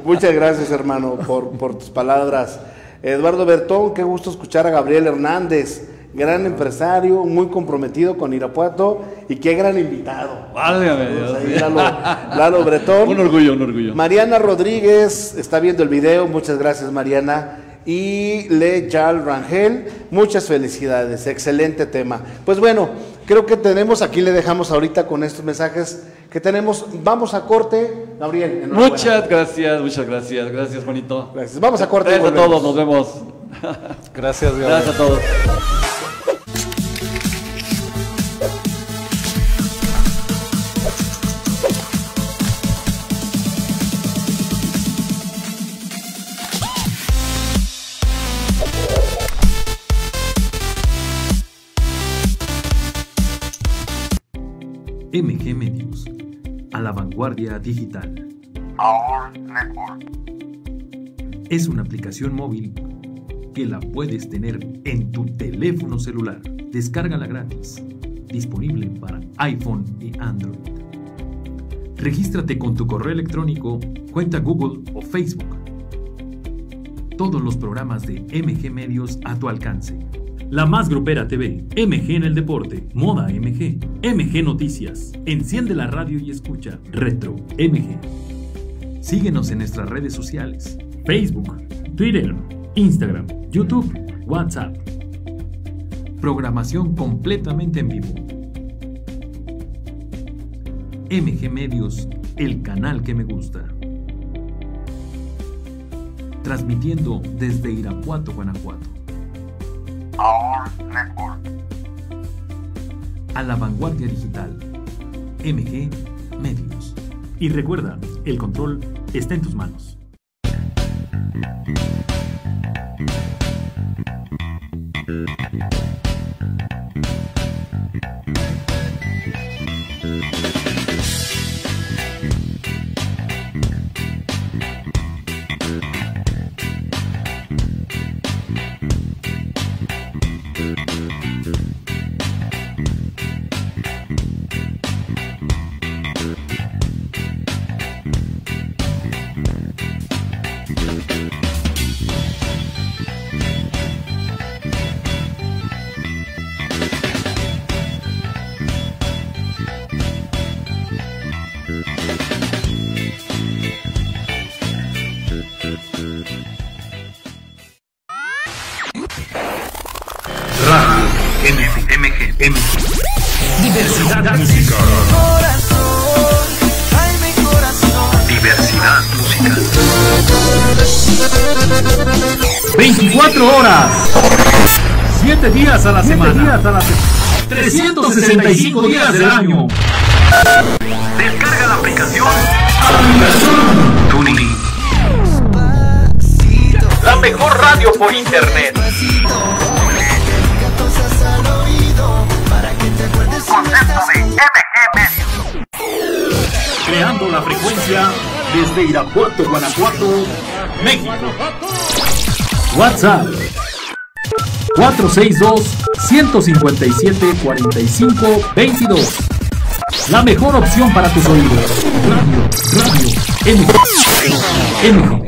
Muchas gracias, hermano, por, por tus palabras. Eduardo Bertón, qué gusto escuchar a Gabriel Hernández, gran empresario, muy comprometido con Irapuato y qué gran invitado. Válgame Dios. ahí, Lalo, Lalo Bretón. Un orgullo, un orgullo. Mariana Rodríguez está viendo el video, muchas gracias Mariana. Y Le Charles Rangel, muchas felicidades, excelente tema. Pues bueno, creo que tenemos, aquí le dejamos ahorita con estos mensajes que tenemos. Vamos a corte, Gabriel. Muchas gracias, muchas gracias. Gracias, Juanito. Gracias. Vamos a corte. Gracias a todos, nos vemos. Gracias, Gabriel. Gracias a todos. MG Medios, a la vanguardia digital. Es una aplicación móvil que la puedes tener en tu teléfono celular. Descárgala gratis. Disponible para iPhone y Android. Regístrate con tu correo electrónico, cuenta Google o Facebook. Todos los programas de MG Medios a tu alcance. La más grupera TV, MG en el deporte, Moda MG, MG Noticias, Enciende la radio y escucha, Retro MG. Síguenos en nuestras redes sociales, Facebook, Twitter, Instagram, YouTube, WhatsApp. Programación completamente en vivo. MG Medios, el canal que me gusta. Transmitiendo desde Irapuato, Guanajuato. A la vanguardia digital. MG Medios. Y recuerda, el control está en tus manos. 7 días a la semana. 365 días del año. Descarga la aplicación. TuneIn. La mejor radio por internet. Concepto de MG. Creando la frecuencia desde Irapuato, Guanajuato, México. WhatsApp 462-157-45-22. La mejor opción para tus oídos. Radio, radio, MG. MG.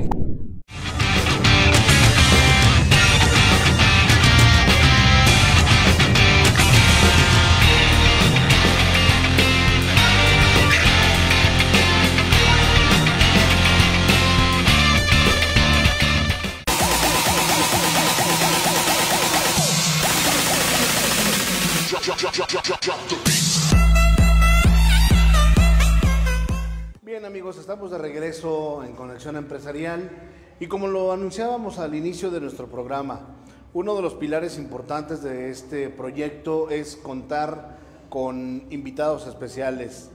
Empresarial y como lo anunciábamos al inicio de nuestro programa, uno de los pilares importantes de este proyecto es contar con invitados especiales.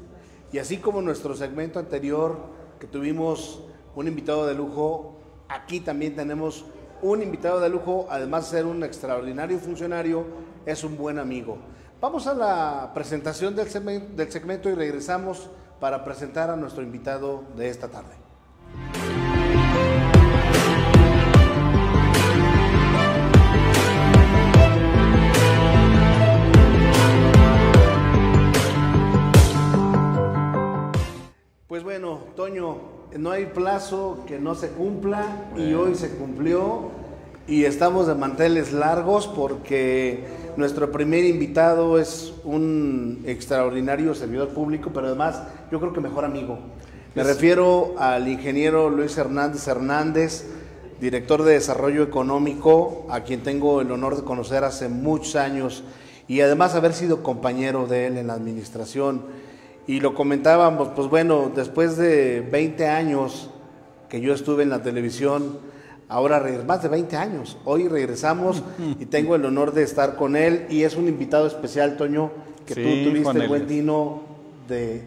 Y así como nuestro segmento anterior, que tuvimos un invitado de lujo, aquí también tenemos un invitado de lujo, además de ser un extraordinario funcionario, es un buen amigo. Vamos a la presentación del segmento y regresamos para presentar a nuestro invitado de esta tarde. Pues bueno, Toño, no hay plazo que no se cumpla y hoy se cumplió y estamos de manteles largos porque nuestro primer invitado es un extraordinario servidor público, pero además yo creo que mejor amigo. Me refiero al ingeniero Luis Hernández Hernández, director de Desarrollo Económico, a quien tengo el honor de conocer hace muchos años y además haber sido compañero de él en la administración. Y lo comentábamos, pues bueno, después de 20 años que yo estuve en la televisión, ahora más de 20 años, hoy regresamos y tengo el honor de estar con él y es un invitado especial, Toño, que tú tuviste el buen tino de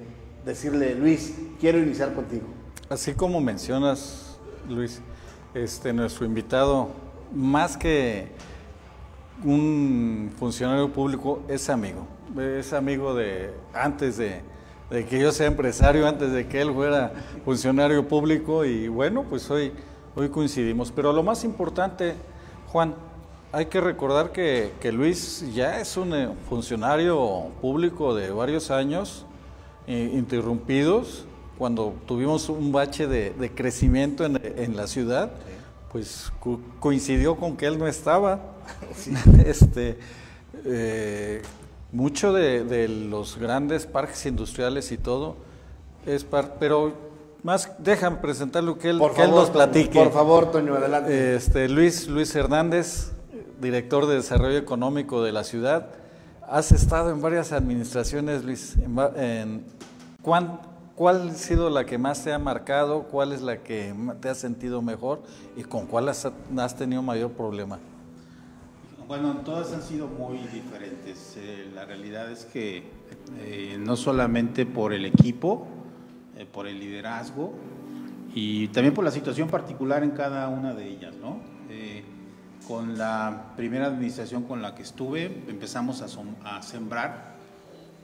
decirle, Luis, quiero iniciar contigo. Así como mencionas, Luis, este, nuestro invitado, más que un funcionario público, es amigo. Es amigo de antes de, que yo sea empresario, antes de que él fuera funcionario público y bueno, pues hoy, hoy coincidimos. Pero lo más importante, Juan, hay que recordar que, Luis ya es un eh, funcionario público de varios años eh, interrumpidos cuando tuvimos un bache de, crecimiento en, la ciudad, pues coincidió con que él no estaba. este, eh, mucho de, los grandes parques industriales y todo es pero más déjame presentarlo que él, que él nos platique. Por favor, Toño, adelante. Este, Luis, Luis Hernández, director de Desarrollo Económico de la ciudad. Has estado en varias administraciones, Luis. En, en, ¿Cuál ha sido la que más te ha marcado? ¿Cuál es la que te has sentido mejor? ¿Y con cuál has, tenido mayor problema? Bueno, todas han sido muy diferentes. Eh, la realidad es que eh, no solamente por el equipo, eh, por el liderazgo y también por la situación particular en cada una de ellas, ¿no? con la primera administración con la que estuve, empezamos a sembrar.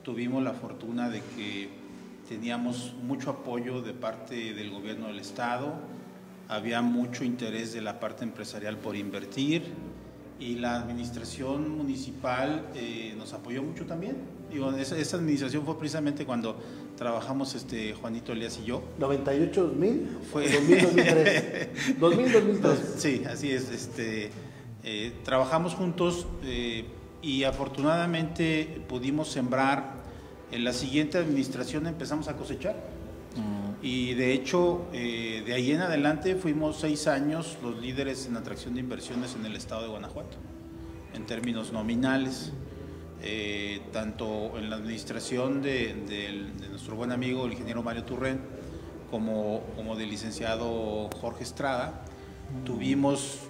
Tuvimos la fortuna de que teníamos mucho apoyo de parte del gobierno del Estado, había mucho interés de la parte empresarial por invertir y la administración municipal eh, nos apoyó mucho también. Digo, esa, administración fue precisamente cuando trabajamos este Juanito Elías y yo. 98 2000 fue 2000 2003. 2000 2003. Sí, así es, este eh, trabajamos juntos eh, y afortunadamente pudimos sembrar en la siguiente administración empezamos a cosechar. Y de hecho, eh, de ahí en adelante fuimos seis años los líderes en atracción de inversiones en el estado de Guanajuato, en términos nominales. Eh, tanto en la administración de, nuestro buen amigo el ingeniero Mario Turren como, como del licenciado Jorge Estrada, tuvimos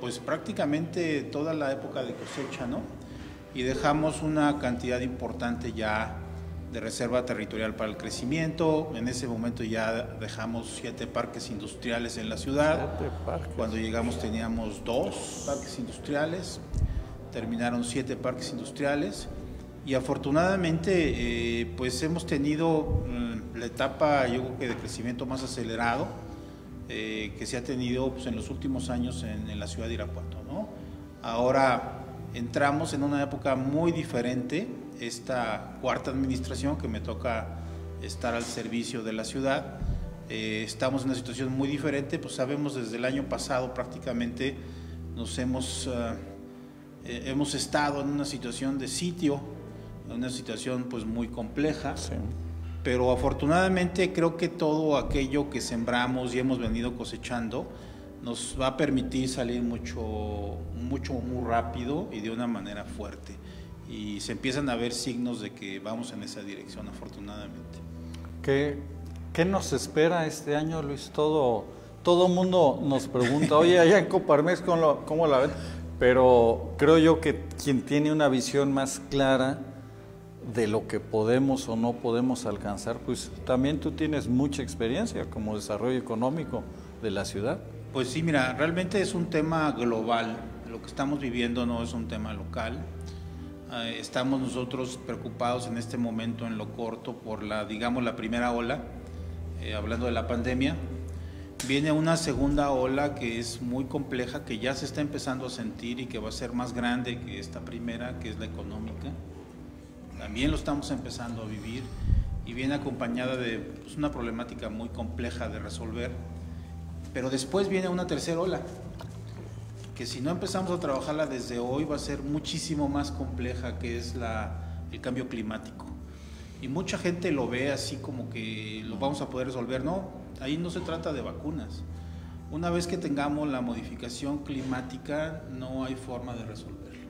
pues prácticamente toda la época de cosecha, ¿no? Y dejamos una cantidad importante ya de reserva territorial para el crecimiento. En ese momento ya dejamos siete parques industriales en la ciudad. Cuando llegamos teníamos dos parques industriales, terminaron siete parques industriales y afortunadamente eh, pues hemos tenido mm, la etapa yo creo que de crecimiento más acelerado eh, que se ha tenido pues, en los últimos años en, la ciudad de Irapuato. ¿no? Ahora entramos en una época muy diferente esta cuarta administración que me toca estar al servicio de la ciudad. Eh, estamos en una situación muy diferente, pues sabemos desde el año pasado prácticamente nos hemos, eh, eh, hemos estado en una situación de sitio, en una situación pues muy compleja. Pero afortunadamente creo que todo aquello que sembramos y hemos venido cosechando nos va a permitir salir mucho, mucho, muy rápido y de una manera fuerte y se empiezan a ver signos de que vamos en esa dirección, afortunadamente. ¿Qué, qué nos espera este año, Luis? Todo todo mundo nos pregunta, oye, allá en Coparmex, ¿cómo, ¿cómo la ven? Pero creo yo que quien tiene una visión más clara de lo que podemos o no podemos alcanzar, pues también tú tienes mucha experiencia como desarrollo económico de la ciudad. Pues sí, mira, realmente es un tema global. Lo que estamos viviendo no es un tema local. Eh, estamos nosotros preocupados en este momento en lo corto por la, digamos, la primera ola, eh, hablando de la pandemia. Viene una segunda ola que es muy compleja, que ya se está empezando a sentir y que va a ser más grande que esta primera, que es la económica. También lo estamos empezando a vivir y viene acompañada de pues, una problemática muy compleja de resolver. Pero después viene una tercera ola, que si no empezamos a trabajarla desde hoy va a ser muchísimo más compleja, que es la, el cambio climático. Y mucha gente lo ve así como que lo vamos a poder resolver. No, ahí no se trata de vacunas. Una vez que tengamos la modificación climática, no hay forma de resolverlo.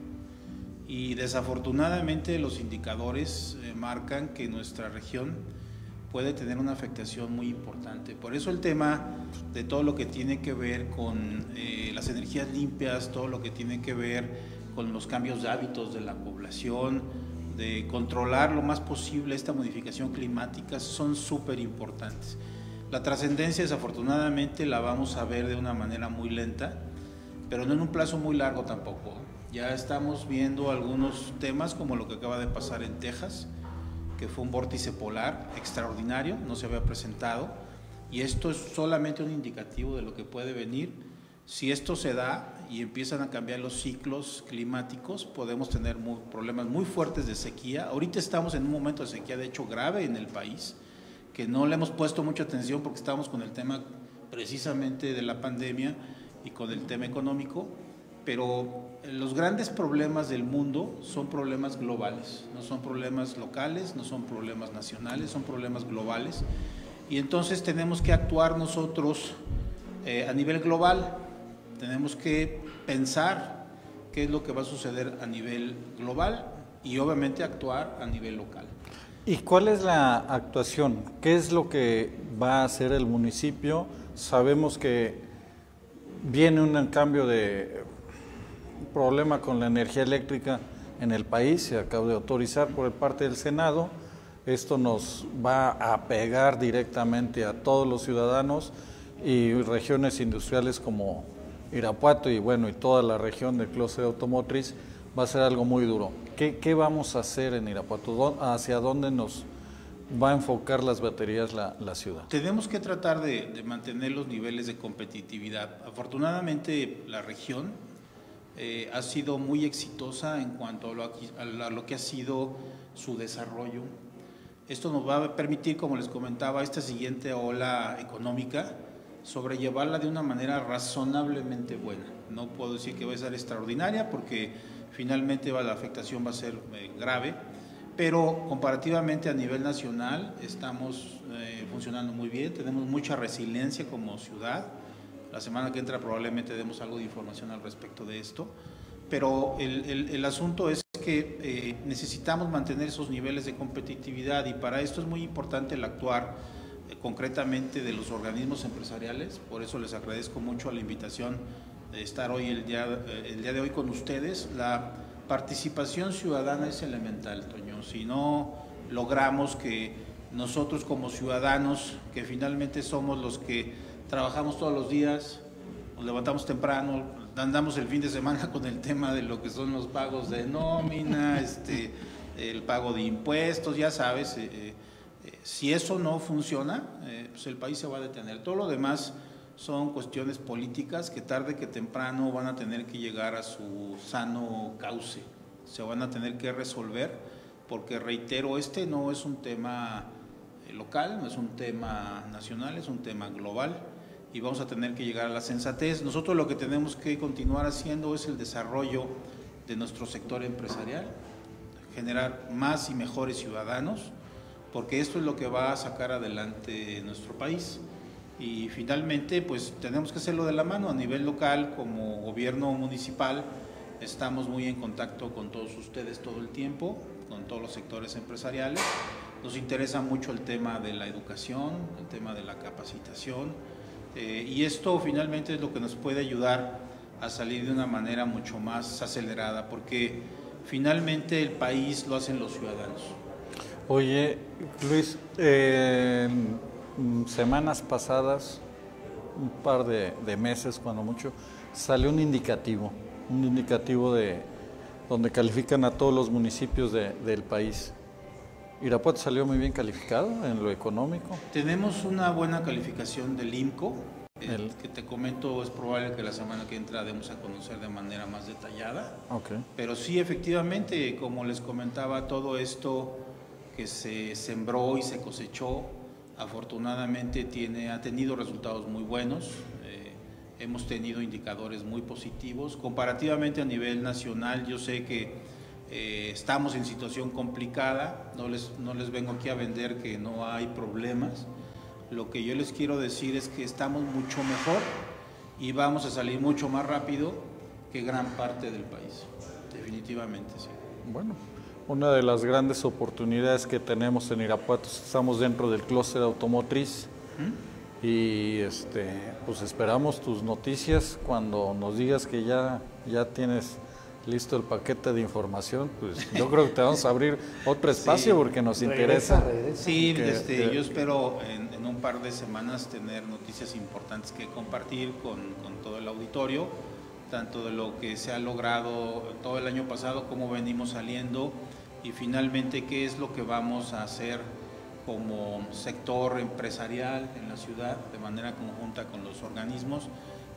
Y desafortunadamente los indicadores eh, marcan que nuestra región puede tener una afectación muy importante. Por eso el tema de todo lo que tiene que ver con eh, las energías limpias, todo lo que tiene que ver con los cambios de hábitos de la población, de controlar lo más posible esta modificación climática, son súper importantes. La trascendencia desafortunadamente la vamos a ver de una manera muy lenta, pero no en un plazo muy largo tampoco. Ya estamos viendo algunos temas como lo que acaba de pasar en Texas, que fue un vórtice polar extraordinario, no se había presentado, y esto es solamente un indicativo de lo que puede venir. Si esto se da y empiezan a cambiar los ciclos climáticos, podemos tener problemas muy fuertes de sequía. Ahorita estamos en un momento de sequía, de hecho, grave en el país, que no le hemos puesto mucha atención porque estamos con el tema precisamente de la pandemia y con el tema económico, pero los grandes problemas del mundo son problemas globales, no son problemas locales, no son problemas nacionales, son problemas globales. Y entonces tenemos que actuar nosotros eh, a nivel global, tenemos que pensar qué es lo que va a suceder a nivel global y obviamente actuar a nivel local. ¿Y cuál es la actuación? ¿Qué es lo que va a hacer el municipio? Sabemos que viene un cambio de problema con la energía eléctrica en el país, se acaba de autorizar por parte del Senado. Esto nos va a pegar directamente a todos los ciudadanos y regiones industriales como Irapuato y bueno, y toda la región del clúster automotriz va a ser algo muy duro. ¿Qué, vamos a hacer en Irapuato? ¿Hacia dónde nos va a enfocar las baterías la, ciudad? Tenemos que tratar de mantener los niveles de competitividad. Afortunadamente la región eh, ha sido muy exitosa en cuanto a lo, que ha sido su desarrollo. Esto nos va a permitir, como les comentaba, esta siguiente ola económica, sobrellevarla de una manera razonablemente buena. No puedo decir que va a ser extraordinaria porque finalmente la afectación va a ser eh, grave, pero comparativamente a nivel nacional estamos eh, funcionando muy bien, tenemos mucha resiliencia como ciudad la semana que entra probablemente demos algo de información al respecto de esto. Pero el, el, asunto es que eh, necesitamos mantener esos niveles de competitividad y para esto es muy importante el actuar eh, concretamente de los organismos empresariales. Por eso les agradezco mucho la invitación de estar hoy el día, eh, el día de hoy con ustedes. La participación ciudadana es elemental, Toño. Si no logramos que nosotros como ciudadanos, que finalmente somos los que trabajamos todos los días, nos levantamos temprano, andamos el fin de semana con el tema de lo que son los pagos de nómina, este, el pago de impuestos, ya sabes, eh, eh, eh, si eso no funciona, pues el país se va a detener. Todo lo demás son cuestiones políticas que tarde que temprano van a tener que llegar a su sano cauce, se van a tener que resolver, porque reitero, este no es un tema local, no es un tema nacional, es un tema global y vamos a tener que llegar a la sensatez. Nosotros lo que tenemos que continuar haciendo es el desarrollo de nuestro sector empresarial, generar más y mejores ciudadanos, porque esto es lo que va a sacar adelante nuestro país. Y finalmente, pues tenemos que hacerlo de la mano a nivel local, como gobierno municipal, estamos muy en contacto con todos ustedes todo el tiempo, con todos los sectores empresariales. Nos interesa mucho el tema de la educación, el tema de la capacitación, eh, y esto finalmente es lo que nos puede ayudar a salir de una manera mucho más acelerada, porque finalmente el país lo hacen los ciudadanos. Oye, Luis, en semanas pasadas, un par de, meses cuando mucho, salió un indicativo, un indicativo de donde califican a todos los municipios del país. Irapuato salió muy bien calificado en lo económico. Tenemos una buena calificación del IMCO. El que te comento es probable que la semana que entra demos a conocer de manera más detallada. Okay. Pero sí, efectivamente, como les comentaba, todo esto que se sembró y se cosechó, afortunadamente tiene, ha tenido resultados muy buenos. Eh, hemos tenido indicadores muy positivos. Comparativamente a nivel nacional, yo sé que eh, estamos en situación complicada, no les, no les vengo aquí a vender que no hay problemas. Lo que yo les quiero decir es que estamos mucho mejor y vamos a salir mucho más rápido que gran parte del país, definitivamente, sí. Bueno, una de las grandes oportunidades que tenemos en Irapuato, estamos dentro del clúster automotriz. Y este, pues esperamos tus noticias cuando nos digas que ya, ya tienes listo el paquete de información, pues yo creo que te vamos a abrir otro espacio porque nos interesa. Sí, este, yo espero en, un par de semanas tener noticias importantes que compartir con, con, todo el auditorio, tanto de lo que se ha logrado todo el año pasado, cómo venimos saliendo y finalmente qué es lo que vamos a hacer como sector empresarial en la ciudad de manera conjunta con los organismos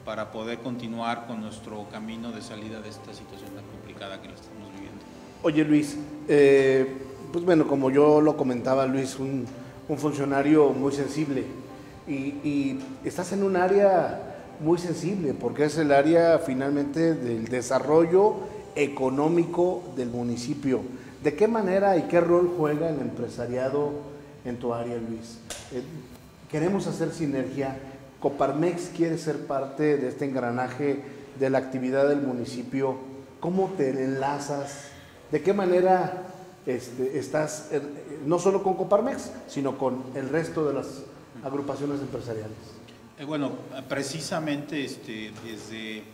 para poder continuar con nuestro camino de salida de esta situación tan complicada que la estamos viviendo. Oye Luis, eh, pues bueno, como yo lo comentaba Luis, un, un funcionario muy sensible y, y, estás en un área muy sensible porque es el área finalmente del desarrollo económico del municipio. ¿De qué manera y qué rol juega el empresariado? en tu área, Luis. Eh, queremos hacer sinergia. Coparmex quiere ser parte de este engranaje de la actividad del municipio. ¿Cómo te enlazas? ¿De qué manera este, estás, eh, no solo con Coparmex, sino con el resto de las agrupaciones empresariales? Eh, bueno, precisamente este, desde,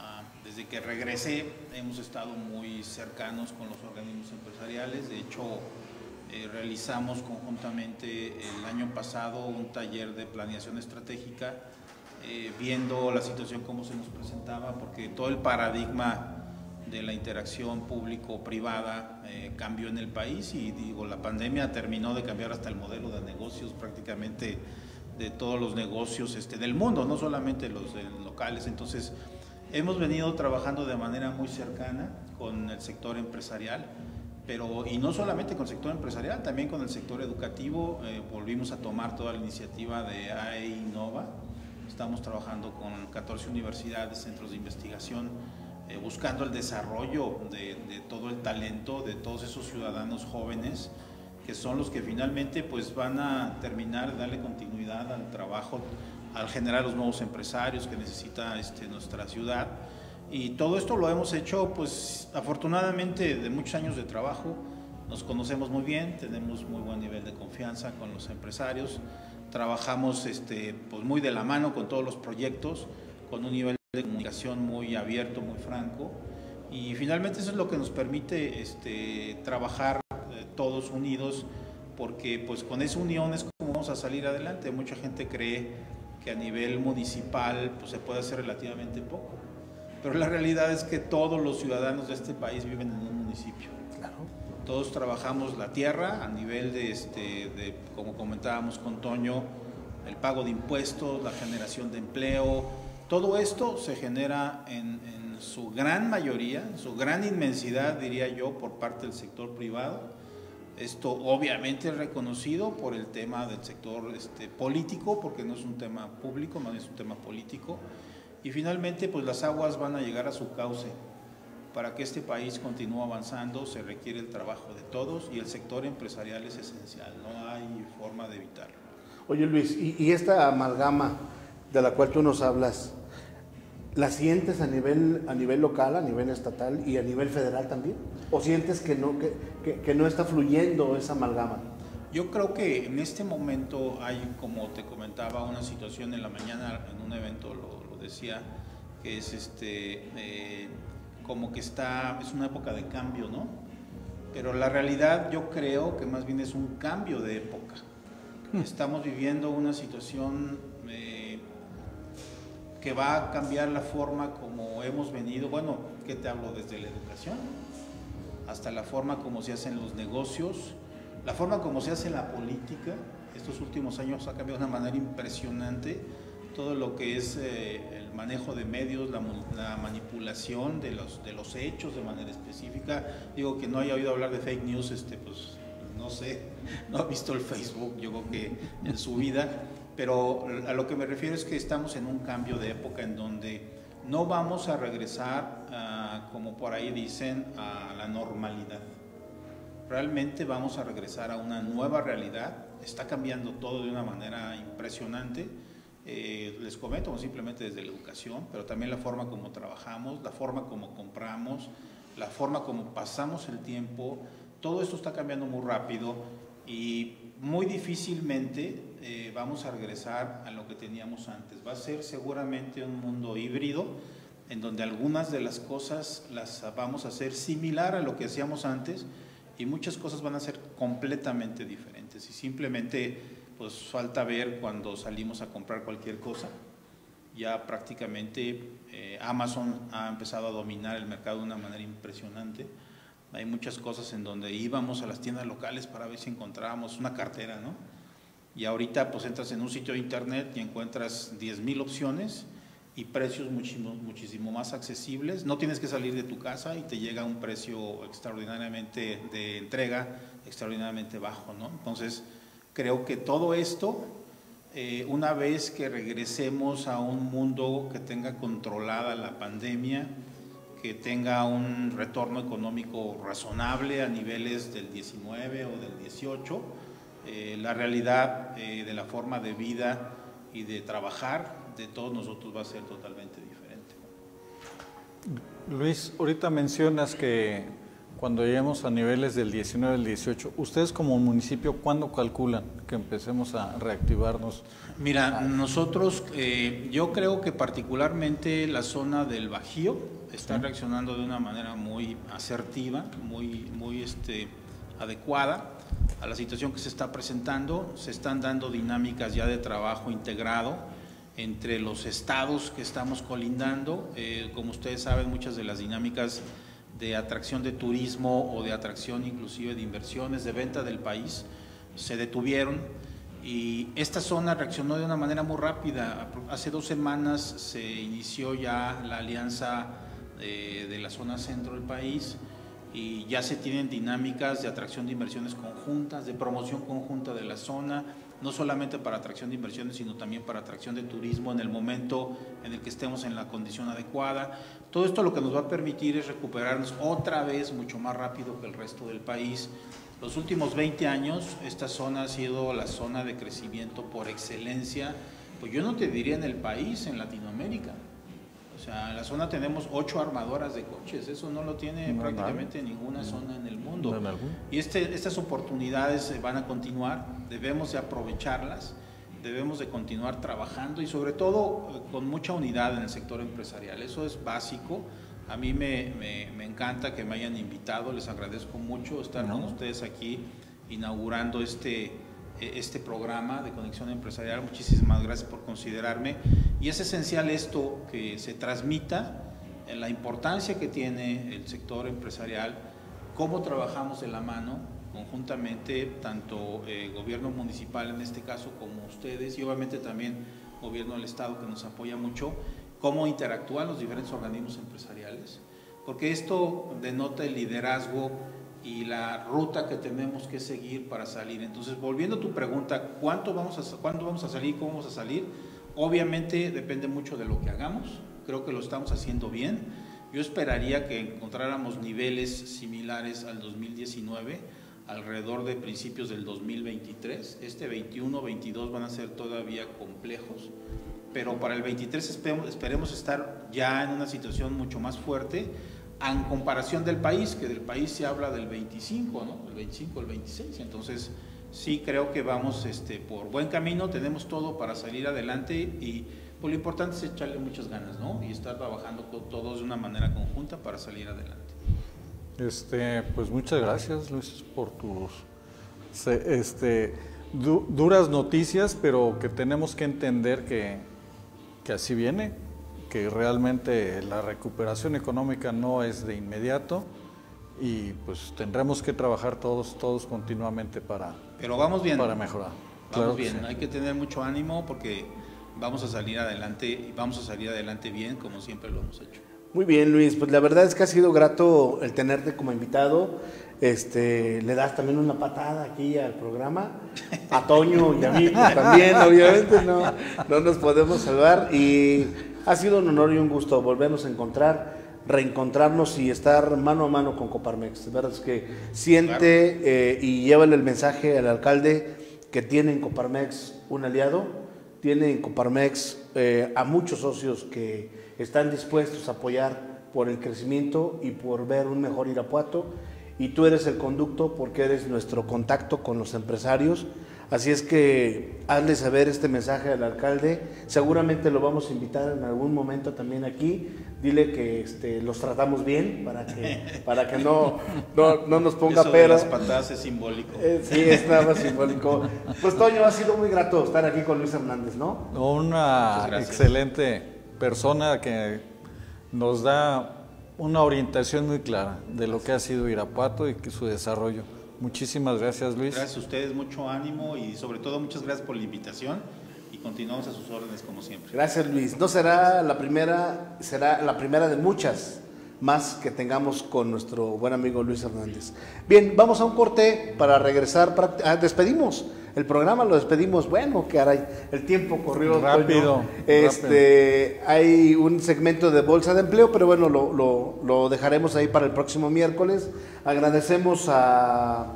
ah, desde que regresé hemos estado muy cercanos con los organismos empresariales. De hecho, eh, realizamos conjuntamente el año pasado un taller de planeación estratégica, eh, viendo la situación como se nos presentaba, porque todo el paradigma de la interacción público-privada eh, cambió en el país y digo, la pandemia terminó de cambiar hasta el modelo de negocios prácticamente de todos los negocios este, del mundo, no solamente los locales. Entonces, hemos venido trabajando de manera muy cercana con el sector empresarial pero y no solamente con el sector empresarial, también con el sector educativo. Eh, volvimos a tomar toda la iniciativa de AE Innova. Estamos trabajando con 14 universidades, centros de investigación, eh, buscando el desarrollo de, todo el talento de todos esos ciudadanos jóvenes que son los que finalmente pues van a terminar de darle continuidad al trabajo, al generar los nuevos empresarios que necesita este, nuestra ciudad. Y todo esto lo hemos hecho, pues afortunadamente, de muchos años de trabajo. Nos conocemos muy bien, tenemos muy buen nivel de confianza con los empresarios, trabajamos este, pues, muy de la mano con todos los proyectos, con un nivel de comunicación muy abierto, muy franco. Y finalmente eso es lo que nos permite este, trabajar eh, todos unidos, porque pues con esa unión es como vamos a salir adelante. Mucha gente cree que a nivel municipal pues, se puede hacer relativamente poco pero la realidad es que todos los ciudadanos de este país viven en un municipio. Todos trabajamos la tierra a nivel de, este, de, como comentábamos con Toño, el pago de impuestos, la generación de empleo. Todo esto se genera en, su gran mayoría, en su gran inmensidad, diría yo, por parte del sector privado. Esto obviamente es reconocido por el tema del sector este, político, porque no es un tema público, no es un tema político. Y finalmente, pues las aguas van a llegar a su cauce. Para que este país continúe avanzando se requiere el trabajo de todos y el sector empresarial es esencial, no hay forma de evitarlo. Oye Luis, ¿y, esta amalgama de la cual tú nos hablas, la sientes a nivel, a nivel local, a nivel estatal y a nivel federal también? ¿O sientes que no, que, que no está fluyendo esa amalgama? Yo creo que en este momento hay, como te comentaba, una situación en la mañana en un evento, lo, decía, que es este, eh, como que está, es una época de cambio, ¿no? Pero la realidad yo creo que más bien es un cambio de época. Hmm. Estamos viviendo una situación eh, que va a cambiar la forma como hemos venido, bueno, ¿qué te hablo? Desde la educación hasta la forma como se hacen los negocios, la forma como se hace la política. Estos últimos años ha cambiado de una manera impresionante todo lo que es eh, el manejo de medios, la, manipulación de los, de los hechos de manera específica. Digo que no haya oído hablar de fake news, este, pues no sé, no ha visto el Facebook, yo creo que en su vida, Pero a lo que me refiero es que estamos en un cambio de época en donde no vamos a regresar, ah, como por ahí dicen, a la normalidad. Realmente vamos a regresar a una nueva realidad. Está cambiando todo de una manera impresionante. Eh, les comento simplemente desde la educación, pero también la forma como trabajamos, la forma como compramos, la forma como pasamos el tiempo. Todo esto está cambiando muy rápido y muy difícilmente eh, vamos a regresar a lo que teníamos antes. Va a ser seguramente un mundo híbrido en donde algunas de las cosas las vamos a hacer similar a lo que hacíamos antes y muchas cosas van a ser completamente diferentes. Y simplemente pues falta ver cuando salimos a comprar cualquier cosa. Ya prácticamente eh, Amazon ha empezado a dominar el mercado de una manera impresionante hay muchas cosas en donde íbamos a las tiendas locales para ver si encontrábamos una cartera, ¿no? Y ahorita pues entras en un sitio de internet y encuentras 10.000 opciones y precios muchísimo, muchísimo más accesibles. No tienes que salir de tu casa y te llega un precio extraordinariamente de entrega, extraordinariamente bajo, ¿no? Entonces, creo que todo esto, eh, una vez que regresemos a un mundo que tenga controlada la pandemia, que tenga un retorno económico razonable a niveles del 19 o del 18. Eh, la realidad eh, de la forma de vida y de trabajar de todos nosotros va a ser totalmente diferente. Luis, ahorita mencionas que cuando lleguemos a niveles del 19 al 18, ustedes como municipio, ¿cuándo calculan que empecemos a reactivarnos? Mira, nosotros, eh, yo creo que particularmente la zona del Bajío, está reaccionando de una manera muy asertiva, muy, muy este, adecuada a la situación que se está presentando. Se están dando dinámicas ya de trabajo integrado entre los estados que estamos colindando. Eh, como ustedes saben, muchas de las dinámicas de atracción de turismo o de atracción inclusive de inversiones, de venta del país, se detuvieron y esta zona reaccionó de una manera muy rápida. Hace dos semanas se inició ya la alianza de, la zona centro del país y ya se tienen dinámicas de atracción de inversiones conjuntas, de promoción conjunta de la zona, no solamente para atracción de inversiones, sino también para atracción de turismo en el momento en el que estemos en la condición adecuada. Todo esto lo que nos va a permitir es recuperarnos otra vez mucho más rápido que el resto del país. Los últimos 20 años esta zona ha sido la zona de crecimiento por excelencia, pues yo no te diría en el país, en Latinoamérica. O sea, en la zona tenemos ocho armadoras de coches, eso no lo tiene prácticamente ninguna zona en el mundo. y este, estas oportunidades van a continuar, debemos de aprovecharlas, debemos de continuar trabajando y sobre todo eh, con mucha unidad en el sector empresarial, eso es básico. A mí me, me, encanta que me hayan invitado, les agradezco mucho estar con ustedes aquí inaugurando este, este programa de conexión empresarial. Muchísimas gracias por considerarme. Y es esencial esto que se transmita, en la importancia que tiene el sector empresarial, cómo trabajamos de la mano conjuntamente, tanto el eh, gobierno municipal en este caso como ustedes y obviamente también gobierno del Estado que nos apoya mucho, cómo interactúan los diferentes organismos empresariales, porque esto denota el liderazgo y la ruta que tenemos que seguir para salir. Entonces, volviendo a tu pregunta, ¿cuánto vamos a, ¿cuándo vamos a salir? ¿Cómo vamos a salir? Obviamente depende mucho de lo que hagamos, creo que lo estamos haciendo bien. Yo esperaría que encontráramos niveles similares al 2019 alrededor de principios del 2023. Este 21, 22 van a ser todavía complejos, pero para el 23 esperemos, esperemos estar ya en una situación mucho más fuerte en comparación del país, que del país se habla del 25, ¿no? El 25, el 26. Entonces, sí creo que vamos este, por buen camino, tenemos todo para salir adelante y pues, lo importante es echarle muchas ganas, ¿no? Y estar trabajando todos de una manera conjunta para salir adelante. Este, pues muchas gracias, Luis, por tus este, duras noticias, pero que tenemos que entender que, que así viene que realmente la recuperación económica no es de inmediato y pues tendremos que trabajar todos, todos continuamente para, Pero vamos bien. para mejorar. Vamos bien, hay que tener mucho ánimo porque vamos a salir adelante y vamos a salir adelante bien como siempre lo hemos hecho. Muy bien, Luis. Pues la verdad es que ha sido grato el tenerte como invitado. Este, le das también una patada aquí al programa, a Toño y a mí pues, también, obviamente, no, no nos podemos salvar. Y ha sido un honor y un gusto volvernos a encontrar, reencontrarnos y estar mano a mano con Coparmex. De verdad es que siente eh, y llévale el mensaje al alcalde que tiene en Coparmex un aliado, tiene en Coparmex eh, a muchos socios que están dispuestos a apoyar por el crecimiento y por ver un mejor Irapuato y tú eres el conducto porque eres nuestro contacto con los empresarios. Así es que hazle saber este mensaje al alcalde. Seguramente lo vamos a invitar en algún momento también aquí. Dile que este, los tratamos bien para que, para que no, no, no nos ponga Eso de pero. las patadas es simbólico. Eh, sí, es nada más simbólico. Pues Toño, ha sido muy grato estar aquí con Luis Hernández, ¿no? Una excelente persona que nos da una orientación muy clara de lo que ha sido Irapuato y que su desarrollo. Muchísimas gracias, Luis. Gracias a ustedes, mucho ánimo y sobre todo muchas gracias por la invitación y continuamos a sus órdenes como siempre. Gracias Luis. No será la primera, será la primera de muchas más que tengamos con nuestro buen amigo Luis Hernández. Bien, vamos a un corte para regresar. pract- ah, despedimos el programa, lo despedimos. Bueno, caray, el tiempo corrió Rápido, Toño. Este, hay un segmento de bolsa de empleo, pero bueno, lo, lo- lo dejaremos ahí para el próximo miércoles. Agradecemos a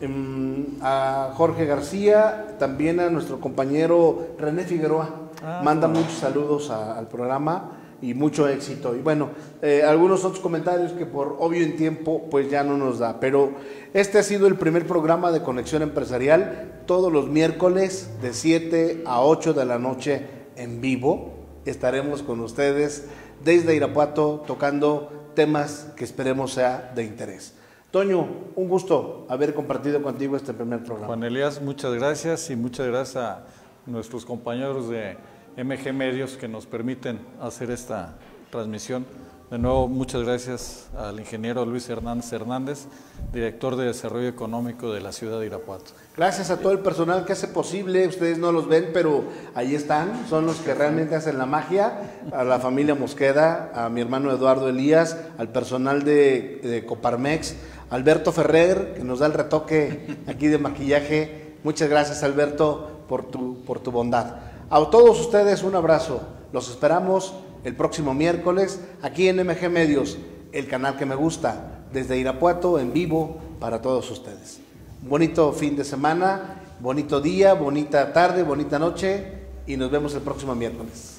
em, a Jorge García, también a nuestro compañero René Figueroa. Ah, Manda muchos saludos a- al programa y mucho éxito. Y bueno, eh, algunos otros comentarios que por obvio en tiempo pues ya no nos da. Pero este ha sido el primer programa de Conexión Empresarial, todos los miércoles de 7 a 8 de la noche en vivo. Estaremos con ustedes desde Irapuato tocando temas que esperemos sea de interés. Toño, un gusto haber compartido contigo este primer programa. Juan Elías, muchas gracias y muchas gracias a nuestros compañeros de MG Medios que nos permiten hacer esta transmisión. De nuevo, muchas gracias al ingeniero Luis Hernández Hernández, director de Desarrollo Económico de la ciudad de Irapuato. Gracias a todo el personal que hace posible, ustedes no los ven, pero ahí están, son los que realmente hacen la magia, a la familia Mosqueda, a mi hermano Eduardo Elías, al personal de, Coparmex, Alberto Ferrer, que nos da el retoque aquí de maquillaje. Muchas gracias Alberto por tu, por tu bondad. A todos ustedes un abrazo, los esperamos el próximo miércoles aquí en MG Medios, el canal que me gusta, desde Irapuato en vivo para todos ustedes. Bonito fin de semana, bonito día, bonita tarde, bonita noche y nos vemos el próximo miércoles.